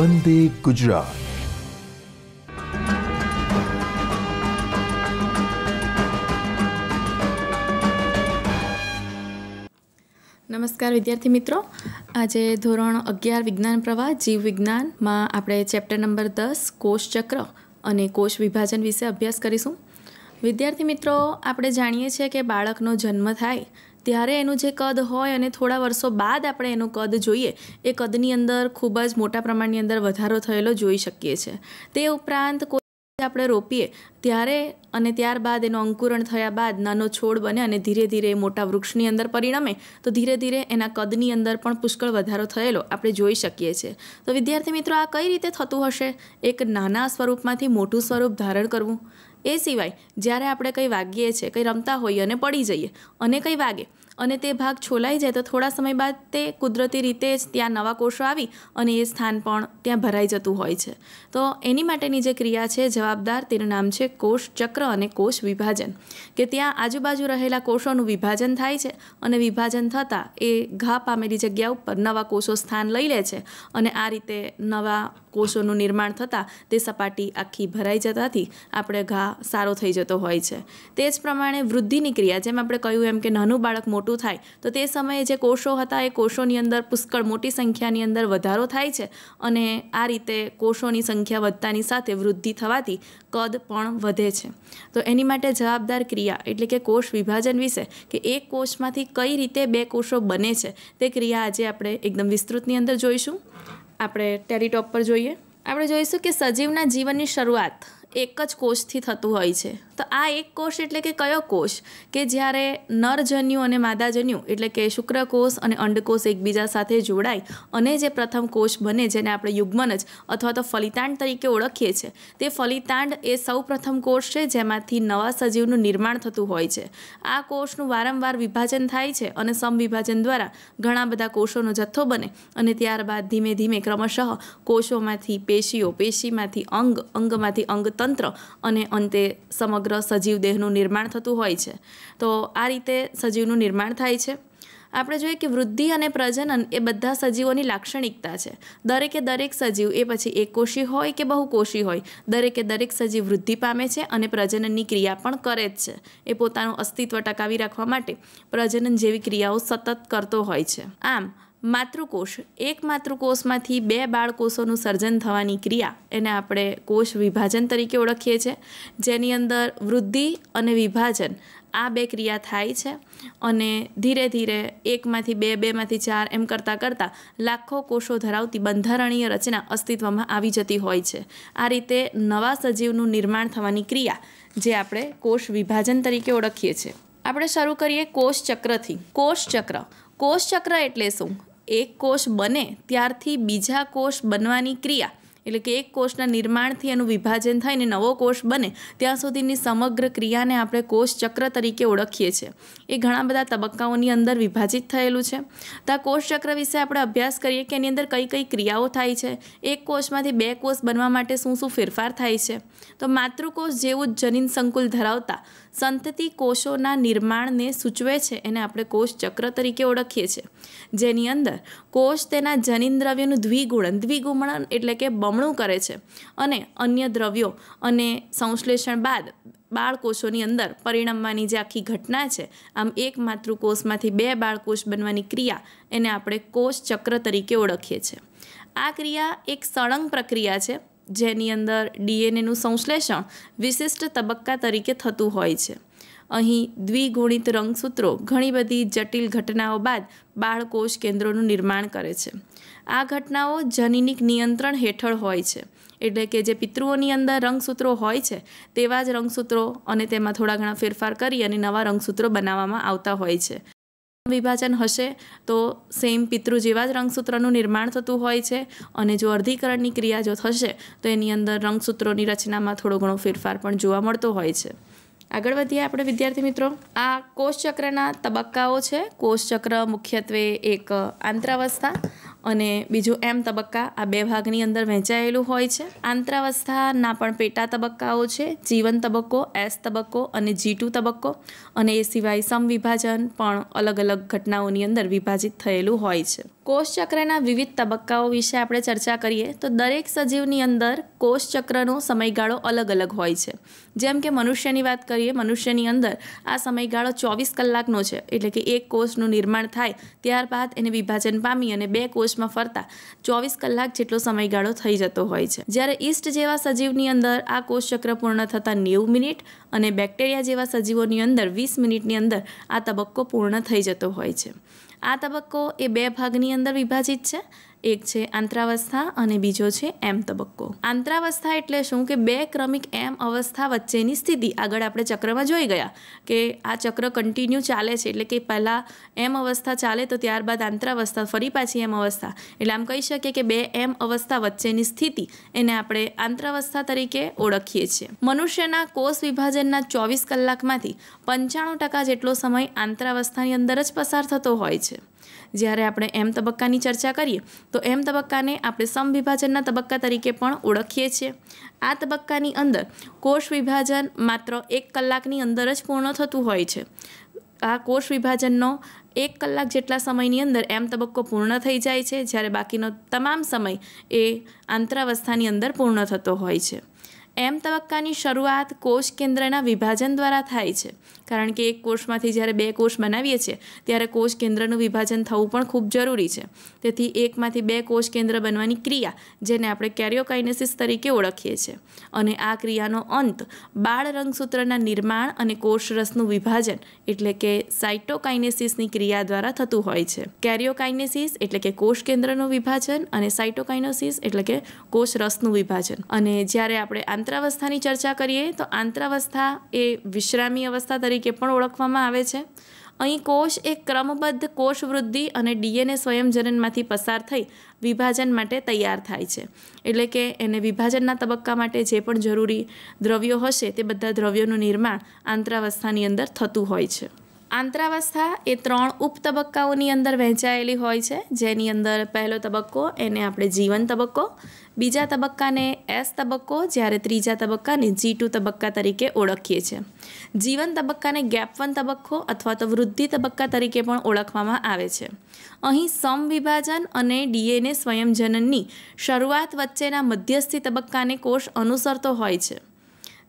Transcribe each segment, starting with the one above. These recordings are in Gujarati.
વંદે ગુજરાત નમસ્કાર, વિદ્યાર્થી મિત્રો. આજે ધોરણ અગિયાર વિજ્ઞાન પ્રવાહ, જીવ વિજ્ઞાનમાં આપણે ચેપ્ટર નંબર દસ, કોષ ચક્ર અને કોષ વિભાજન વિશે અભ્યાસ કરીશું. વિદ્યાર્થી મિત્રો, આપણે જાણીએ છીએ કે બાળકનો જન્મ થાય ત્યારે એનું જે કદ હોય અને થોડા વર્ષો બાદ આપણે એનું કદ જોઈએ, એ કદની અંદર ખૂબ જ મોટા પ્રમાણની અંદર વધારો થયેલો જોઈ શકીએ છીએ તે ઉપરાંત કોઈ આપણે રોપીએ, ત્યારે અને ત્યારબાદ એનું અંકુરણ થયા બાદ નાનો છોડ બને અને ધીરે ધીરે મોટા વૃક્ષની અંદર પરિણમે, તો ધીરે ધીરે એના કદની અંદર પણ પુષ્કળ વધારો થયેલો આપણે જોઈ શકીએ છીએ તો વિદ્યાર્થી મિત્રો, આ કઈ રીતે થતું હશે? એક નાના સ્વરૂપમાંથી મોટું સ્વરૂપ ધારણ કરવું એ સિવાય જ્યારે આપણે કંઈ વાગીએ છીએ કંઈ રમતા હોઈએ અને પડી જઈએ, અને કંઈ વાગે, અને તે ભાગ છોલાઈ જાય તો થોડા સમય બાદ તે કુદરતી રીતે જ ત્યાં નવા કોષો આવી અને એ સ્થાન પણ ત્યાં ભરાઈ જતું હોય છે. તો એની માટેની જે ક્રિયા છે, જવાબદાર તેનું નામ છે કોષ ચક્ર અને કોષ વિભાજન, કે ત્યાં આજુબાજુ રહેલા કોષોનું વિભાજન થાય છે અને વિભાજન થતાં એ ઘા પામેલી જગ્યા ઉપર નવા કોષો સ્થાન લઈ લે છે અને આ રીતે નવા કોષોનું નિર્માણ થતાં તે સપાટી આખી ભરાઈ જતાથી આપણે ઘા સારો થઈ જતો હોય છે. તે જ પ્રમાણે વૃદ્ધિની ક્રિયા, જેમ આપણે કહ્યું એમ કે નાનું બાળક મોટું થાય, તો તે સમયે જે કોષો હતા એ કોષોની અંદર પુષ્કળ મોટી સંખ્યાની અંદર વધારો થાય છે અને આ રીતે કોષોની સંખ્યા વધતાની સાથે વૃદ્ધિ થવાથી કદ પણ વધે છે. તો એની માટે જવાબદાર ક્રિયા એટલે કે કોષ વિભાજન વિશે કે એક કોષમાંથી કઈ રીતે બે કોષો બને છે, તે ક્રિયા આજે આપણે એકદમ વિસ્તૃતની અંદર જોઈશું. આપણે ટેરીટોપ પર જોઈએ. આપણે જોઈશું કે સજીવના જીવનની શરૂઆત એક જ કોષથી થતું હોય છે. તો આ એક કોષ એટલે કે કયો કોષ? કે જ્યારે નરજન્યુ અને માદાજન્યુ એટલે કે શુક્રકોષ અને અંડકોષ એકબીજા સાથે જોડાય અને જે પ્રથમ કોષ બને જેને આપણે યુગ્મન જ અથવા તો ફલિતાંડ તરીકે ઓળખીએ છીએ તે ફલિતાંડ એ સૌ પ્રથમ કોષ છે જેમાંથી નવા સજીવનું નિર્માણ થતું હોય છે. આ કોષનું વારંવાર વિભાજન થાય છે અને સમવિભાજન દ્વારા ઘણા બધા કોષોનો જથ્થો બને અને ત્યારબાદ ધીમે ધીમે ક્રમશઃ કોષોમાંથી પેશીઓ, પેશીમાંથી અંગ, અંગમાંથી અંગતંત્ર અને અંતે સમગ્ર સજીવ દેહનું નિર્માણ થતું હોય છે. તો આ રીતે સજીવનું નિર્માણ થાય છે. આપણે જોઈએ કે વૃદ્ધિ અને પ્રજનન એ બધા સજીવોની લાક્ષણિકતા છે. દરેકે દરેક સજીવ એ પછી એકકોષી હોય કે બહુકોષી હોય. દરેકે દરેક સજીવ વૃદ્ધિ પામે છે અને પ્રજનનની ક્રિયા પણ કરે જ છે. એ પોતાનું અસ્તિત્વ ટકાવી રાખવા માટે પ્રજનન જેવી ક્રિયાઓ સતત કરતો હોય છે. આમ માતૃકોષ. એક માતૃકોષમાંથી બે બાળકોષોનું સર્જન થવાની ક્રિયા એને આપણે કોષ વિભાજન તરીકે ઓળખીએ છીએ. જેની અંદર વૃદ્ધિ અને વિભાજન આ બે ક્રિયા થાય છે અને ધીરે ધીરે એકમાંથી બે, બેમાંથી ચાર એમ કરતાં કરતાં લાખો કોષો ધરાવતી બંધારણીય રચના અસ્તિત્વમાં આવી જતી હોય છે. આ રીતે નવા સજીવનું નિર્માણ થવાની ક્રિયા જે આપણે કોષ વિભાજન તરીકે ઓળખીએ છીએ. આપણે શરૂ કરીએ કોષ ચક્રથી કોષ ચક્ર કોષ ચક્ર એટલે શું? એક કોષ બને ત્યારથી બીજા કોષ બનવાની ક્રિયા, એટલે કે એક કોષના નિર્માણથી એનું વિભાજન થઈને નવો કોષ બને, ત્યાં સુધીની સમગ્ર ક્રિયાને આપણે કોષ ચક્ર તરીકે ઓળખીએ છીએ. એ ઘણા બધા તબક્કાઓની અંદર વિભાજિત થયેલું છે. તો આ કોષ વિશે આપણે અભ્યાસ કરીએ કે એની અંદર કઈ કઈ ક્રિયાઓ થાય છે, એક કોષમાંથી બે કોષ બનવા માટે શું શું ફેરફાર થાય છે. તો માતૃકોષ જેવું જ જનીન સંકુલ ધરાવતા સંતતિ કોષોના નિર્માણને સૂચવે છે, એને આપણે કોષ ચક્ર તરીકે ઓળખીએ છીએ. જેની અંદર કોષ તેના જનીન દ્રવ્યનું દ્વિગુણન દ્વિગુમણ એટલે કે બમણું કરે છે અને અન્ય દ્રવ્યો અને સંશ્લેષણ બાદ બાળકોષોની અંદર પરિણમવાની જે આખી ઘટના છે, આમ એક માતૃકોષમાંથી બે બાળકોષ બનવાની ક્રિયા એને આપણે કોષ ચક્ર તરીકે ઓળખીએ છીએ. આ ક્રિયા એક સળંગ પ્રક્રિયા છે જેની અંદર ડીએનએનું સંશ્લેષણ વિશિષ્ટ તબક્કા તરીકે થતું હોય છે. અહીં દ્વિગુણિત રંગસૂત્રો ઘણી બધી જટિલ ઘટનાઓ બાદ બાળકોષ કેન્દ્રોનું નિર્માણ કરે છે. આ ઘટનાઓ જનીનિક નિયંત્રણ હેઠળ હોય છે, એટલે કે જે પિતૃઓની અંદર રંગસૂત્રો હોય છે, તેવા જ રંગસૂત્રો અને તેમાં થોડા ઘણા ફેરફાર કરી અને નવા રંગસૂત્રો બનાવવામાં આવતા હોય છે. વિભાજન હશે, તો સેમ પિતૃ જેવા જ રંગસૂત્રનું નિર્માણ થતું હોય છે અને જો અર્ધીકરણની ક્રિયા જો થશે, તો એની અંદર રંગસૂત્રોની રચનામાં થોડો ઘણો ફેરફાર પણ જોવા મળતો હોય છે. આગળ વધીએ આપણે, વિદ્યાર્થી મિત્રો. આ કોષચક્રના તબક્કાઓ છે. કોષચક્ર મુખ્યત્વે એક આંતરાવસ્થા અને બીજું એમ તબક્કા આ બે ભાગની અંદર વહેંચાયેલું હોય છે. આંતરાવસ્થાના પણ પેટા તબક્કાઓ છે. જીવન તબક્કો, એસ તબક્કો અને જી તબક્કો. અને એ સિવાય સમવિભાજન પણ અલગ અલગ ઘટનાઓની અંદર વિભાજિત થયેલું હોય છે. કોષચક્રના વિવિધ તબક્કાઓ વિશે આપણે ચર્ચા કરીએ તો દરેક સજીવની અંદર કોષચક્રનો સમયગાળો અલગ અલગ હોય છે. જેમ કે મનુષ્યની વાત કરીએ, મનુષ્યની અંદર આ સમયગાળો ચોવીસ કલાકનો છે. એટલે કે એક કોષનું નિર્માણ થાય ત્યારબાદ એને વિભાજન પામી અને બે કોષમાં ફરતા ચોવીસ કલાક જેટલો સમયગાળો થઈ જતો હોય છે. જ્યારે ઈસ્ટ જેવા સજીવની અંદર આ કોષચક્ર પૂર્ણ થતાં નેવું મિનિટ અને બેક્ટેરિયા જેવા સજીવોની અંદર વીસ મિનિટની અંદર આ તબક્કો પૂર્ણ થઈ જતો હોય છે. આ તબક્કો એ બે ભાગની અંદર વિભાજિત છે. એક છે આંતરાવસ્થા અને બીજો છે એમ તબક્કો. આંતરાવસ્થા એટલે શું? કે બે ક્રમિક એમ અવસ્થા વચ્ચેની સ્થિતિ. આગળ આપણે ચક્રમાં જોઈ ગયા કે આ ચક્ર કન્ટિન્યુ ચાલે છે. એટલે કે પહેલાં એમ અવસ્થા ચાલે તો ત્યારબાદ આંતરાવસ્થા ફરી પાછી એમ અવસ્થા. એટલે આમ કહી શકીએ કે બે એમ અવસ્થા વચ્ચેની સ્થિતિ એને આપણે આંતરાવસ્થા તરીકે ઓળખીએ છીએ. મનુષ્યના કોષ વિભાજનના ચોવીસ કલાકમાંથી પંચાણું ટકા જેટલો સમય આંતરાવસ્થાની અંદર જ પસાર થતો હોય છે. જ્યારે આપણે એમ તબક્કાની ચર્ચા કરીએ, તો એમ તબક્કાને આપણે સમવિભાજનના તબક્કા તરીકે પણ ઓળખીએ છીએ. આ તબક્કાની અંદર કોષ વિભાજન માત્ર એક કલાકની અંદર જ પૂર્ણ થતું હોય છે. આ કોષ વિભાજનનો એક કલાક જેટલા સમયની અંદર એમ તબક્કો પૂર્ણ થઈ જાય છે, જ્યારે બાકીનો તમામ સમય એ આંતરાવસ્થાની અંદર પૂર્ણ થતો હોય છે. એમ તબક્કાની શરૂઆત કોષ કેન્દ્રના વિભાજન દ્વારા થાય છે. કારણ કે એક કોષમાંથી જ્યારે બે કોષ બનાવીએ છીએ, ત્યારે કોષ કેન્દ્રનું વિભાજન થવું પણ ખૂબ જરૂરી છે. તેથી એકમાંથી બે કોષ કેન્દ્ર બનવાની ક્રિયા, જેને આપણે કેરિયોકાઇનેસિસ તરીકે ઓળખીએ છીએ. અને આ ક્રિયાનો અંત બાળ રંગસૂત્રના નિર્માણ અને કોષરસનું વિભાજન, એટલે કે સાઇટોકાઇનેસિસની ક્રિયા દ્વારા થતું હોય છે. કેરિયોકાઇનેસિસ એટલે કે કોષ કેન્દ્રનું વિભાજન અને સાઇટોકાઇનોસિસ એટલે કે કોષ રસનું વિભાજન. અને જ્યારે આપણે આંતરાવસ્થાની ચર્ચા કરીએ, તો આંતરાવસ્થા એ વિશ્રામી અવસ્થા તરીકે પણ ઓળખવામાં આવે છે. અહીં કોષ એ ક્રમબદ્ધ કોષ વૃદ્ધિ અને ડીએનએ સ્વયંજનનમાંથી પસાર થઈ વિભાજન માટે તૈયાર થાય છે. એટલે કે એને વિભાજનના તબક્કા માટે જે પણ જરૂરી દ્રવ્યો હશે તે બધા દ્રવ્યોનું નિર્માણ આંતરાવસ્થાની અંદર થતું હોય છે. આંતરાવસ્થા એ ત્રણ ઉપ તબક્કાઓની અંદર વહેંચાયેલી હોય છે. જેની અંદર પહેલો તબક્કો એને આપણે જીવન તબક્કો, બીજા તબક્કાને એસ તબક્કો, જ્યારે ત્રીજા તબક્કાને જી ટુ તબક્કા તરીકે ઓળખીએ છીએ. જીવન તબક્કાને ગેપ વન તબક્કો અથવા તો વૃદ્ધિ તબક્કા તરીકે પણ ઓળખવામાં આવે છે. અહીં સમવિભાજન અને ડીએનએ સ્વયંજનનની શરૂઆત વચ્ચેના મધ્યસ્થી તબક્કાને કોષ અનુસરતો હોય છે.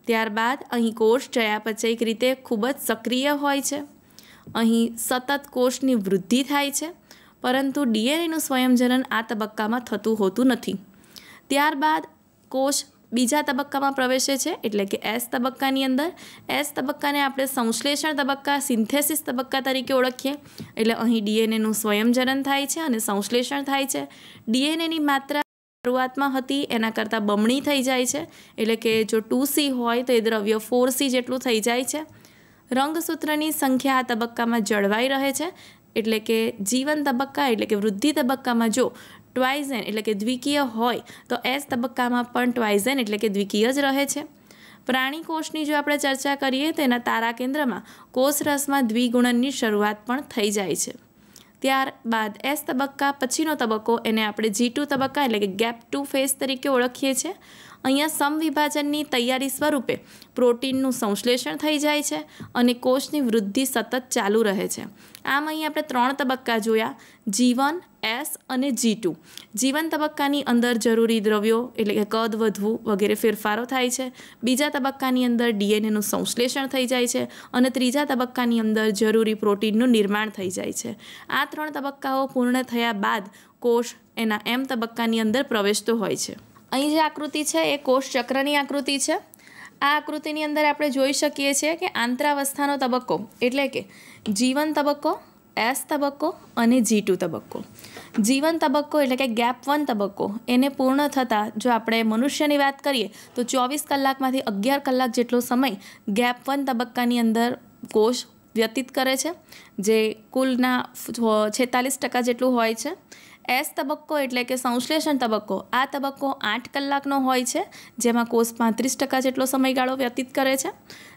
ત્યારબાદ અહીં કોષ ચયાપચયિક રીતે ખૂબ જ સક્રિય હોય છે. અહીં સતત કોષની વૃદ્ધિ થાય છે, પરંતુ ડીએનએનું સ્વયંજનન આ તબક્કામાં થતું હોતું નથી. ત્યારબાદ કોષ બીજા તબક્કામાં પ્રવેશે છે, એટલે કે એસ તબક્કાની અંદર. એસ તબક્કાને આપણે સંશ્લેષણ તબક્કા, સિન્થેસિસ તબક્કા તરીકે ઓળખીએ, એટલે અહીં ડીએનએનું સ્વયંજનન થાય છે અને સંશ્લેષણ થાય છે. ડીએનએની માત્રા શરૂઆતમાં હતી, એના કરતાં બમણી થઈ જાય છે, એટલે કે જો ટુ સી હોય તો એ દ્રવ્ય ફોર સી જેટલું થઈ જાય છે. રંગસૂત્રની સંખ્યા આ તબક્કામાં જળવાઈ રહે છે. એટલે કે જીવન તબક્કા, એટલે કે વૃદ્ધિ તબક્કામાં જો ટ્વાઇઝેન એટલે કે દ્વિકીય હોય, તો એસ તબક્કામાં પણ ટ્વાઇઝેન એટલે કે દ્વિકીય જ રહે છે. પ્રાણી કોષની જો આપણે ચર્ચા કરીએ, તો એના તારા કેન્દ્રમાં કોષરસમાં દ્વિગુણનની શરૂઆત પણ થઈ જાય છે. ત્યારબાદ એસ તબક્કા, પછીનો તબક્કો, એને આપણે જી ટુ તબક્કા, એટલે કે ગેપ ટુ ફેઝ તરીકે ઓળખીએ છીએ. અહીંયા સમવિભાજનની તૈયારી સ્વરૂપે પ્રોટીનનું સંશ્લેષણ થઈ જાય છે અને કોષની વૃદ્ધિ સતત ચાલુ રહે છે. આમ અહીં આપણે ત્રણ તબક્કા જોયા જીવન એસ અને જી ટુ જીવન તબક્કાની અંદર જરૂરી દ્રવ્યો એટલે કે કદ વધવું વગેરે ફેરફારો થાય છે. બીજા તબક્કાની અંદર ડીએનએનું સંશ્લેષણ થઈ જાય છે અને ત્રીજા તબક્કાની અંદર જરૂરી પ્રોટીનનું નિર્માણ થઈ જાય છે. આ ત્રણ તબક્કાઓ પૂર્ણ થયા બાદ કોષ એના એમ તબક્કાની અંદર પ્રવેશતો હોય છે. અહીં જે આકૃતિ છે, એ કોષ ચક્રની આકૃતિ છે. આ આકૃતિની અંદર આપણે જોઈ શકીએ છીએ કે આંતરાવસ્થાનો તબક્કો એટલે કે જીવન તબક્કો, એસ તબક્કો અને જી ટુ તબક્કો. જીવન તબક્કો એટલે કે ગેપ વન તબક્કો. એને પૂર્ણ થતાં જો આપણે મનુષ્યની વાત કરીએ, તો ચોવીસ કલાકમાંથી અગિયાર કલાક જેટલો સમય ગેપ વન તબક્કાની અંદર કોષ વ્યતીત કરે છે, જે કુલના છેતાલીસ ટકા જેટલું હોય છે. એસ તબક્કો એટલે કે સંશ્લેષણ તબક્કો. આ તબક્કો આઠ કલાકનો હોય છે, જેમાં કોષ પાંત્રીસ ટકા જેટલો સમયગાળો વ્યતીત કરે છે.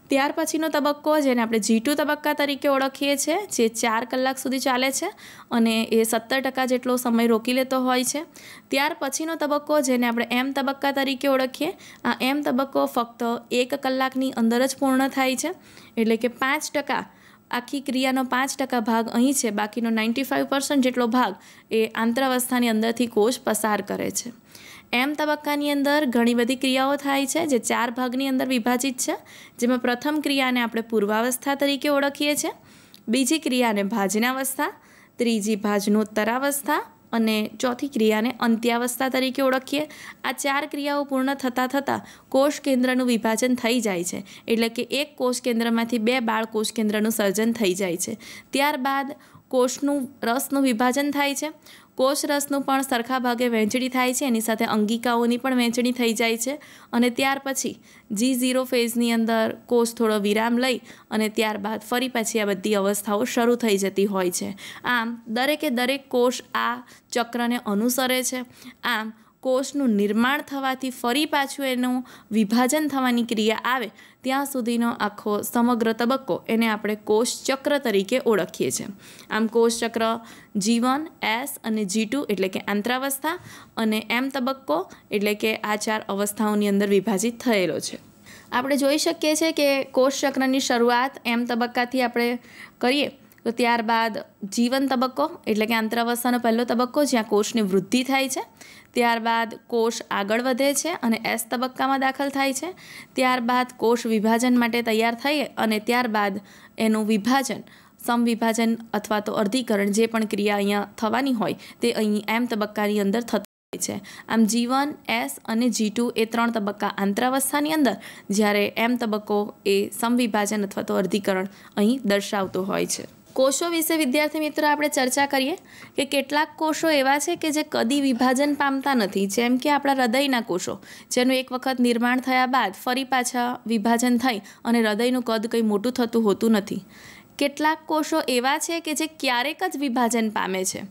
ત્યાર પછીનો તબક્કો, જેને આપણે જી ટુ તબક્કા તરીકે ઓળખીએ છીએ, જે ચાર કલાક સુધી ચાલે છે અને એ સત્તર ટકા જેટલો સમય રોકી લેતો હોય છે. ત્યાર પછીનો તબક્કો, જેને આપણે એમ તબક્કા તરીકે ઓળખીએ, આ એમ તબક્કો ફક્ત એક કલાકની અંદર જ પૂર્ણ થાય છે. એટલે કે પાંચ ટકા આખી ક્રિયાનો પાંચ ટકા ભાગ અહીં છે, બાકીનો નાઇન્ટી ફાઇવ પર્સન્ટ જેટલો ભાગ એ આંતરાવસ્થાની અંદરથી કોષ પસાર કરે છે. એમ તબક્કાની અંદર ઘણી બધી ક્રિયાઓ થાય છે, જે ચાર ભાગની અંદર વિભાજિત છે, જેમાં પ્રથમ ક્રિયાને આપણે પૂર્વાવસ્થા તરીકે ઓળખીએ છીએ બીજી ક્રિયાને ભાજનાવસ્થા, ત્રીજી ભાજનોત્તરાવસ્થા અને ચોથી ક્રિયાને અંત્યાવસ્થા તરીકે ઓળખીએ. આ ચાર ક્રિયાઓ પૂર્ણ થતાં થતાં કોષ કેન્દ્રનું વિભાજન થઈ જાય છે. એટલે કે એક કોષ કેન્દ્રમાંથી બે બાળ કોષ કેન્દ્રનું સર્જન થઈ જાય છે. ત્યારબાદ કોષનું રસનું વિભાજન થાય છે. કોષ રસનું પણ સરખા ભાગે વહેંચણી થાય છે, એની સાથે અંગિકાઓની પણ વહેંચણી થઈ જાય છે અને ત્યાર પછી જી ઝીરો ફેઝની અંદર કોષ થોડો વિરામ લઈ અને ત્યારબાદ ફરી પછી આ બધી અવસ્થાઓ શરૂ થઈ જતી હોય છે. આમ, દરેકે દરેક કોષ આ ચક્રને અનુસરે છે. આમ, કોષનું નિર્માણ થવાથી ફરી પાછું એનું વિભાજન થવાની ક્રિયા આવે ત્યાં સુધીનો આખો સમગ્ર તબક્કો એને આપણે કોષ ચક્ર તરીકે ઓળખીએ છીએ. આમ કોષચક્ર, જીવન, એસ અને જી એટલે કે આંતરાવસ્થા અને એમ તબક્કો એટલે કે આ ચાર અવસ્થાઓની અંદર વિભાજિત થયેલો છે. આપણે જોઈ શકીએ છીએ કે કોષચક્રની શરૂઆત એમ તબક્કાથી આપણે કરીએ તો ત્યારબાદ જીવન તબક્કો એટલે કે આંતરાવસ્થાનો પહેલો તબક્કો જ્યાં કોષની વૃદ્ધિ થાય છે. ત્યારબાદ કોષ આગળ વધે છે અને એસ તબક્કામાં દાખલ થાય છે. ત્યારબાદ કોષ વિભાજન માટે તૈયાર થઈ અને ત્યારબાદ એનું વિભાજન, સમવિભાજન અથવા તો અર્ધીકરણ જે પણ ક્રિયા અહીંયા થવાની હોય તે અહીં એમ તબક્કાની અંદર થતી છે. આમ જીવન એસ અને જી ટુ એ ત્રણ તબક્કા આંતરાવસ્થાની અંદર જ્યારે એમ તબક્કો એ સમવિભાજન અથવા તો અર્ધીકરણ અહીં દર્શાવતો હોય છે. કોષો વિશે વિદ્યાર્થી મિત્રો આપણે ચર્ચા કરીએ કે કેટલાક કોષો એવા છે કે જે કદી વિભાજન પામતા નથી, જેમ કે આપણા હૃદયના કોષો, જેનું એક વખત નિર્માણ થયા બાદ ફરી પાછા વિભાજન થઈ અને હૃદયનું કદ કંઈ મોટું થતું હોતું નથી. કેટલાક કોષો એવા છે કે જે ક્યારેક જ વિભાજન પામે છે.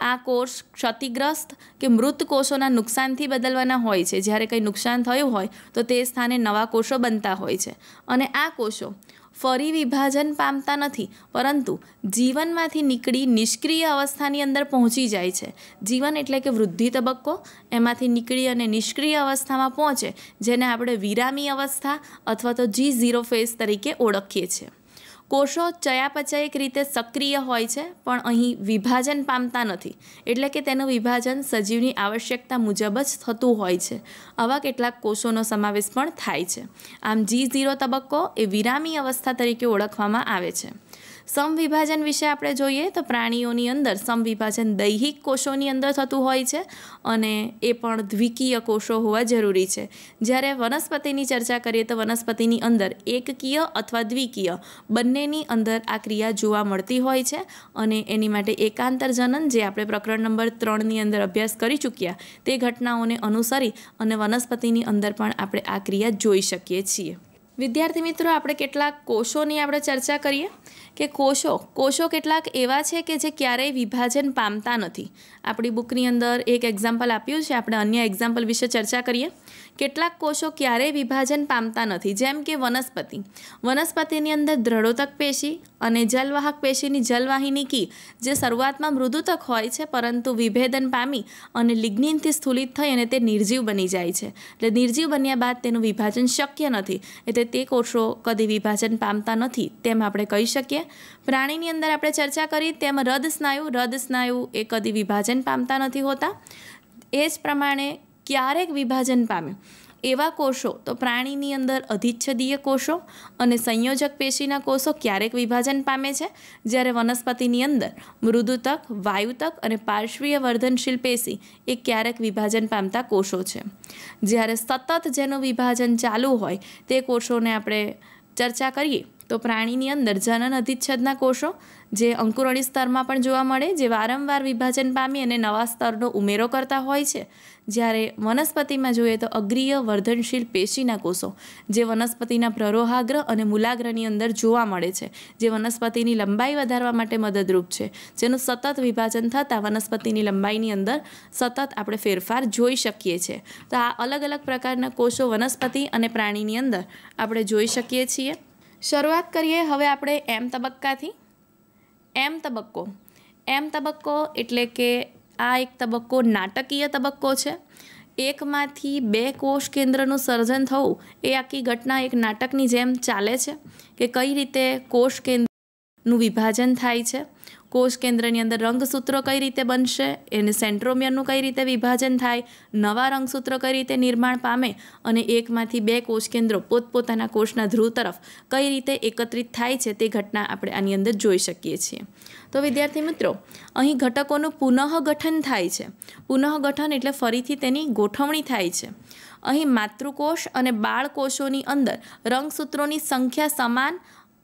આ કોષ ક્ષતિગ્રસ્ત કે મૃત કોષોના નુકસાનથી બદલવાના હોય છે. જ્યારે કંઈ નુકસાન થયું હોય, તો તે સ્થાને નવા કોષો બનતા હોય છે. અને આ કોષો ફરી વિભાજન પામતા નથી, પરંતુ જીવનમાંથી નીકળી નિષ્ક્રિય અવસ્થાની અંદર પહોંચી જાય છે. જીવન એટલે કે વૃદ્ધિ તબક્કો, એમાંથી નીકળી અને નિષ્ક્રિય અવસ્થામાં પહોંચે, જેને આપણે વિરામી અવસ્થા અથવા તો જી ઝીરો ફેઝ તરીકે ઓળખીએ છીએ. કોષો ચયાપચય એક રીતે સક્રિય હોય છે, પણ અહીં વિભાજન પામતા નથી. એટલે કે તેનું વિભાજન સજીવની આવશ્યકતા મુજબ જ થતું હોય છે. આવા કેટલાક કોષોનો સમાવેશ પણ થાય છે. આમ જી ઝીરો તબક્કો એ વિરામી અવસ્થા તરીકે ઓળખવામાં આવે છે. સમવિભાજન વિશે આપણે જોઈએ તો પ્રાણીઓની અંદર સમવિભાજન દૈહિક કોષોની અંદર થતું હોય છે અને એ પણ દ્વિકીય કોષો હોવા જરૂરી છે. જ્યારે વનસ્પતિની ચર્ચા કરીએ તો વનસ્પતિની અંદર એકકીય અથવા દ્વિકીય બંનેની અંદર આ ક્રિયા જોવા મળતી હોય છે અને એની માટે એકાંતર જનન જે આપણે પ્રકરણ નંબર ત્રણની અંદર અભ્યાસ કરી ચૂક્યા તે ઘટનાઓને અનુસરી અને વનસ્પતિની અંદર પણ આપણે આ ક્રિયા જોઈ શકીએ છીએ. વિદ્યાર્થી મિત્રો, આપણે કેટલાક કોષોની આપણે ચર્ચા કરીએ. કે કોષો કોષો કેટલાક એવા છે કે જે ક્યારેય વિભાજન પામતા નથી. આપણી બુકની અંદર એક એક્ઝામ્પલ આપ્યું છે. આપણે અન્ય એક્ઝામ્પલ વિશે ચર્ચા કરીએ. કેટલાક કોષો ક્યારેય વિભાજન પામતા નથી. જેમ કે વનસ્પતિ. વનસ્પતિની અંદર દ્રઢોતક પેશી અને જલવાહક પેશીની જલવાહિની કી, જે શરૂઆતમાં મૃદુતક હોય છે, પરંતુ વિભેદન પામી અને લિગ્નિનથી સ્થુલિત થઈ અને તે નિર્જીવ બની જાય છે. એટલે નિર્જીવ બન્યા બાદ તેનું વિભાજન શક્ય નથી. એટલે તે કોષો કદી વિભાજન પામતા નથી, તેમ આપણે કહી શકીએ. પ્રાણીની અંદર આપણે ચર્ચા કરી, તેમ હૃદ સ્નાયુ હૃદ સ્નાયુ એ કદી વિભાજન પામતા નથી હોતા. એ જ પ્રમાણે ક્યારેક વિભાજન પામે એવા કોષો તો પ્રાણીની અંદર અધિચ્છદીય કોષો અને સંયોજક પેશીના કોષો ક્યારેક વિભાજન પામે છે. જ્યારે વનસ્પતિની અંદર મૃદુતક વાયુતક અને પાર્શ્વીય વર્ધનશીલ પેશી એ ક્યારેક વિભાજન પામતા કોષો છે. જ્યારે સતત જેનું વિભાજન ચાલુ હોય તે કોષોને આપણે ચર્ચા કરીએ તો પ્રાણીની અંદર જનન અધિચ્છદના કોષો, જે અંકુરણી સ્તરમાં પણ જોવા મળે, જે વારંવાર વિભાજન પામી અને નવા સ્તરનો ઉમેરો કરતા હોય છે. જ્યારે વનસ્પતિમાં જોઈએ તો અગ્રીય વર્ધનશીલ પેશીના કોષો, જે વનસ્પતિના પ્રરોહાગ્ર અને મૂલાગ્રની અંદર જોવા મળે છે, જે વનસ્પતિની લંબાઈ વધારવા માટે મદદરૂપ છે. જેનું સતત વિભાજન થતાં વનસ્પતિની લંબાઈની અંદર સતત આપણે ફેરફાર જોઈ શકીએ છીએ. તો આ અલગ અલગ પ્રકારના કોષો વનસ્પતિ અને પ્રાણીની અંદર આપણે જોઈ શકીએ છીએ. શરૂઆત કરીએ હવે આપણે એમ તબક્કાથી. એમ તબક્કો. એમ તબક્કો એટલે કે આ એક તબક્કો નાટકીય તબક્કો છે. એકમાંથી બે કોષ કેન્દ્રનું સર્જન થવું એ આખી ઘટના એક નાટકની જેમ ચાલે છે કે કઈ રીતે કોષ કેન્દ્રનું વિભાજન થાય છે. કોષ કેન્દ્રની અંદર રંગસૂત્રો કઈ રીતે બનશે, એને સેન્ટ્રોમિયરનું કઈ રીતે વિભાજન થાય, નવા રંગસૂત્રો કઈ રીતે નિર્માણ પામે અને એકમાંથી બે કોષ કેન્દ્રો પોતપોતાના કોષના ધ્રુવ તરફ કઈ રીતે એકત્રિત થાય છે તે ઘટના આપણે આની અંદર જોઈ શકીએ છીએ. તો વિદ્યાર્થી મિત્રો, અહીં ઘટકોનું પુનઃગઠન થાય છે. પુનઃગઠન એટલે ફરીથી તેની ગોઠવણી થાય છે. અહીં માતૃકોષ અને બાળકોષોની અંદર રંગસૂત્રોની સંખ્યા સમાન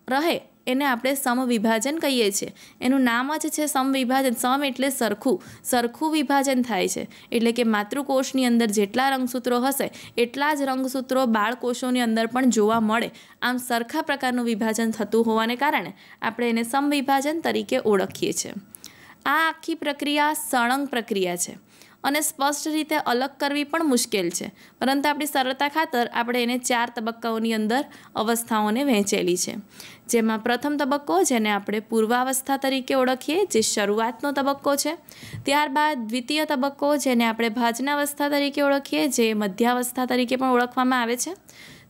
રહે એને આપણે સમવિભાજન કહીએ છીએ. એનું નામ જ છે સમવિભાજન. સમ એટલે સરખું. સરખું વિભાજન થાય છે. એટલે કે માતૃકોષની અંદર જેટલા રંગસૂત્રો હશે, એટલા જ રંગસૂત્રો બાળકોષોની અંદર પણ જોવા મળે. આમ સરખા પ્રકારનું વિભાજન થતું હોવાને કારણે આપણે એને સમવિભાજન તરીકે ઓળખીએ છીએ. આ આખી પ્રક્રિયા સળંગ પ્રક્રિયા છે. અને સ્પષ્ટ રીતે અલગ કરવી પણ મુશ્કેલ છે. પરંતુ આપણી સરળતા ખાતર આપણે એને ચાર તબક્કાઓની અંદર અવસ્થાઓને વહેંચેલી છે. જેમાં પ્રથમ તબક્કો, જેને આપણે પૂર્વાવસ્થા તરીકે ઓળખીએ, જે શરૂઆતનો તબક્કો છે. ત્યારબાદ દ્વિતીય તબક્કો, જેને આપણે ભાજનાવસ્થા તરીકે ઓળખીએ, જે મધ્યાવસ્થા તરીકે પણ ઓળખવામાં આવે છે.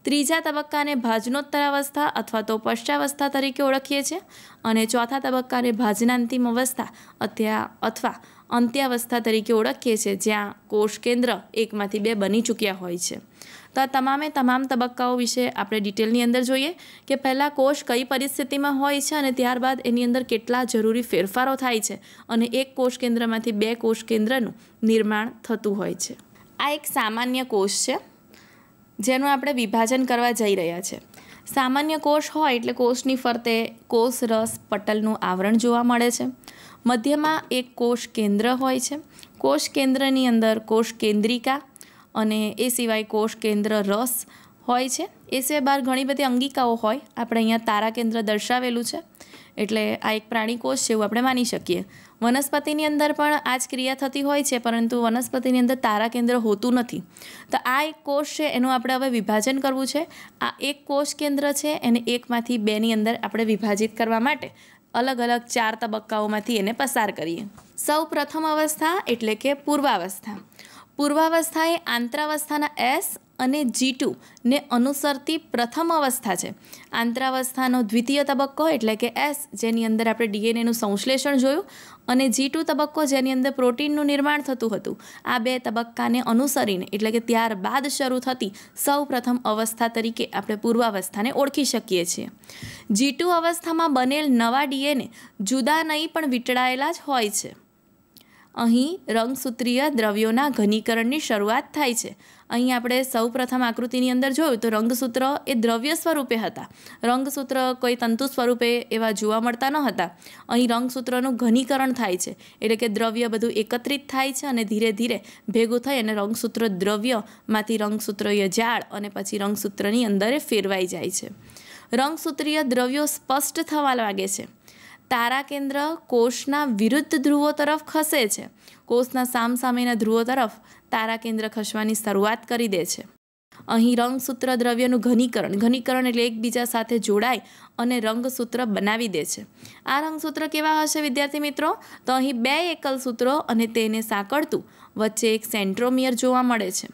ત્રીજા તબક્કાને ભાજનોત્તરાવસ્થા અથવા તો પશ્ચાવસ્થા તરીકે ઓળખીએ છીએ અને ચોથા તબક્કાને ભાજનાંતિમ અવસ્થા અથવા અંત્યાવસ્થા તરીકે ઓળખીએ છીએ, જ્યાં કોષ કેન્દ્ર એકમાંથી બે બની ચૂક્યા હોય છે. તો આ તમામે તમામ તબક્કાઓ વિશે આપણે ડિટેલની અંદર જોઈએ કે પહેલાં કોષ કઈ પરિસ્થિતિમાં હોય છે અને ત્યારબાદ એની અંદર કેટલા જરૂરી ફેરફારો થાય છે અને એક કોષ કેન્દ્રમાંથી બે કોષ કેન્દ્રનું નિર્માણ થતું હોય છે. આ એક સામાન્ય કોષ છે, જેનું આપણે વિભાજન કરવા જઈ રહ્યા છે. સામાન્ય કોષ હોય એટલે કોષની ફરતે કોષ રસ પટલનું આવરણ જોવા મળે છે. મધ્યમાં એક કોષ કેન્દ્ર હોય છે. કોષ કેન્દ્રની અંદર કોષ કેન્દ્રિકા અને એ સિવાય કોષ, કેન્દ્ર, રસ હોય છે. એ સિવાય બહાર ઘણી બધી અંગિકાઓ હોય. આપણે અહીંયા તારા કેન્દ્ર દર્શાવેલું છે. એટલે આ એક પ્રાણી કોષ છે એવું આપણે માની શકીએ. વનસ્પતિની અંદર પણ આ જ ક્રિયા થતી હોય છે, પરંતુ વનસ્પતિની અંદર તારા કેન્દ્ર હોતું નથી. તો આ એક કોષ છે, એનું આપણે હવે વિભાજન કરવું છે. આ એક કોષ કેન્દ્ર છે, એને એકમાંથી બેની અંદર આપણે વિભાજિત કરવા માટે અલગ અલગ ચાર તબક્કાઓમાંથી એને પસાર કરીએ. સૌ પ્રથમ અવસ્થા એટલે કે પૂર્વાવસ્થા. પૂર્વાવસ્થા એ આંતરાવસ્થાના એસ અને જી ટુ ને અનુસરતી પ્રથમ અવસ્થા છે. આંતરાવસ્થાનો દ્વિતીય તબક્કો એટલે કે એસ, જેની અંદર આપણે ડીએનએનું સંશ્લેષણ જોયું, અને જી ટુ તબક્કો જેની અંદર પ્રોટીનનું નિર્માણ થતું હતું. આ બે તબક્કાને અનુસરીને, એટલે કે ત્યારબાદ શરૂ થતી સૌ પ્રથમ અવસ્થા તરીકે આપણે પૂર્વાવસ્થાને ઓળખી શકીએ છીએ. જી અવસ્થામાં બનેલ નવા ડીએનએ જુદા નહીં પણ વીંટળાયેલા જ હોય છે. અહીં રંગસૂત્રીય દ્રવ્યોના ઘનીકરણની શરૂઆત થાય છે. અહીં આપણે સૌ પ્રથમ આકૃતિની અંદર જોયું તો રંગસૂત્ર એ દ્રવ્ય સ્વરૂપે હતા. રંગસૂત્ર કોઈ તંતુ સ્વરૂપે એવા જોવા મળતા ન હતા. અહીં રંગસૂત્રનું ઘનીકરણ થાય છે. એટલે કે દ્રવ્ય બધું એકત્રિત થાય છે અને ધીરે ધીરે ભેગું થઈ અને રંગસૂત્ર દ્રવ્યમાંથી રંગસૂત્રીય ઝાડ અને પછી રંગસૂત્રની અંદર ફેરવાઈ જાય છે. રંગસૂત્રીય દ્રવ્યો સ્પષ્ટ થવા લાગે છે. તારા કેન્દ્ર કોષના વિરુદ્ધ ધ્રુવો તરફ ખસે છે. કોષના સામસામેના ધ્રુવો તરફ તારા કેન્દ્ર ખસવાની શરૂઆત કરી દે છે. અહીં રંગસૂત્ર દ્રવ્યનું ઘનીકરણ ઘનીકરણ એટલે એકબીજા સાથે જોડાય અને રંગસૂત્ર બનાવી દે છે. આ રંગસૂત્ર કેવા હશે વિદ્યાર્થી મિત્રો? તો અહીં બે એકલ સૂત્રો અને તેને સાંકળતું વચ્ચે એક સેન્ટ્રોમિયર જોવા મળે છે.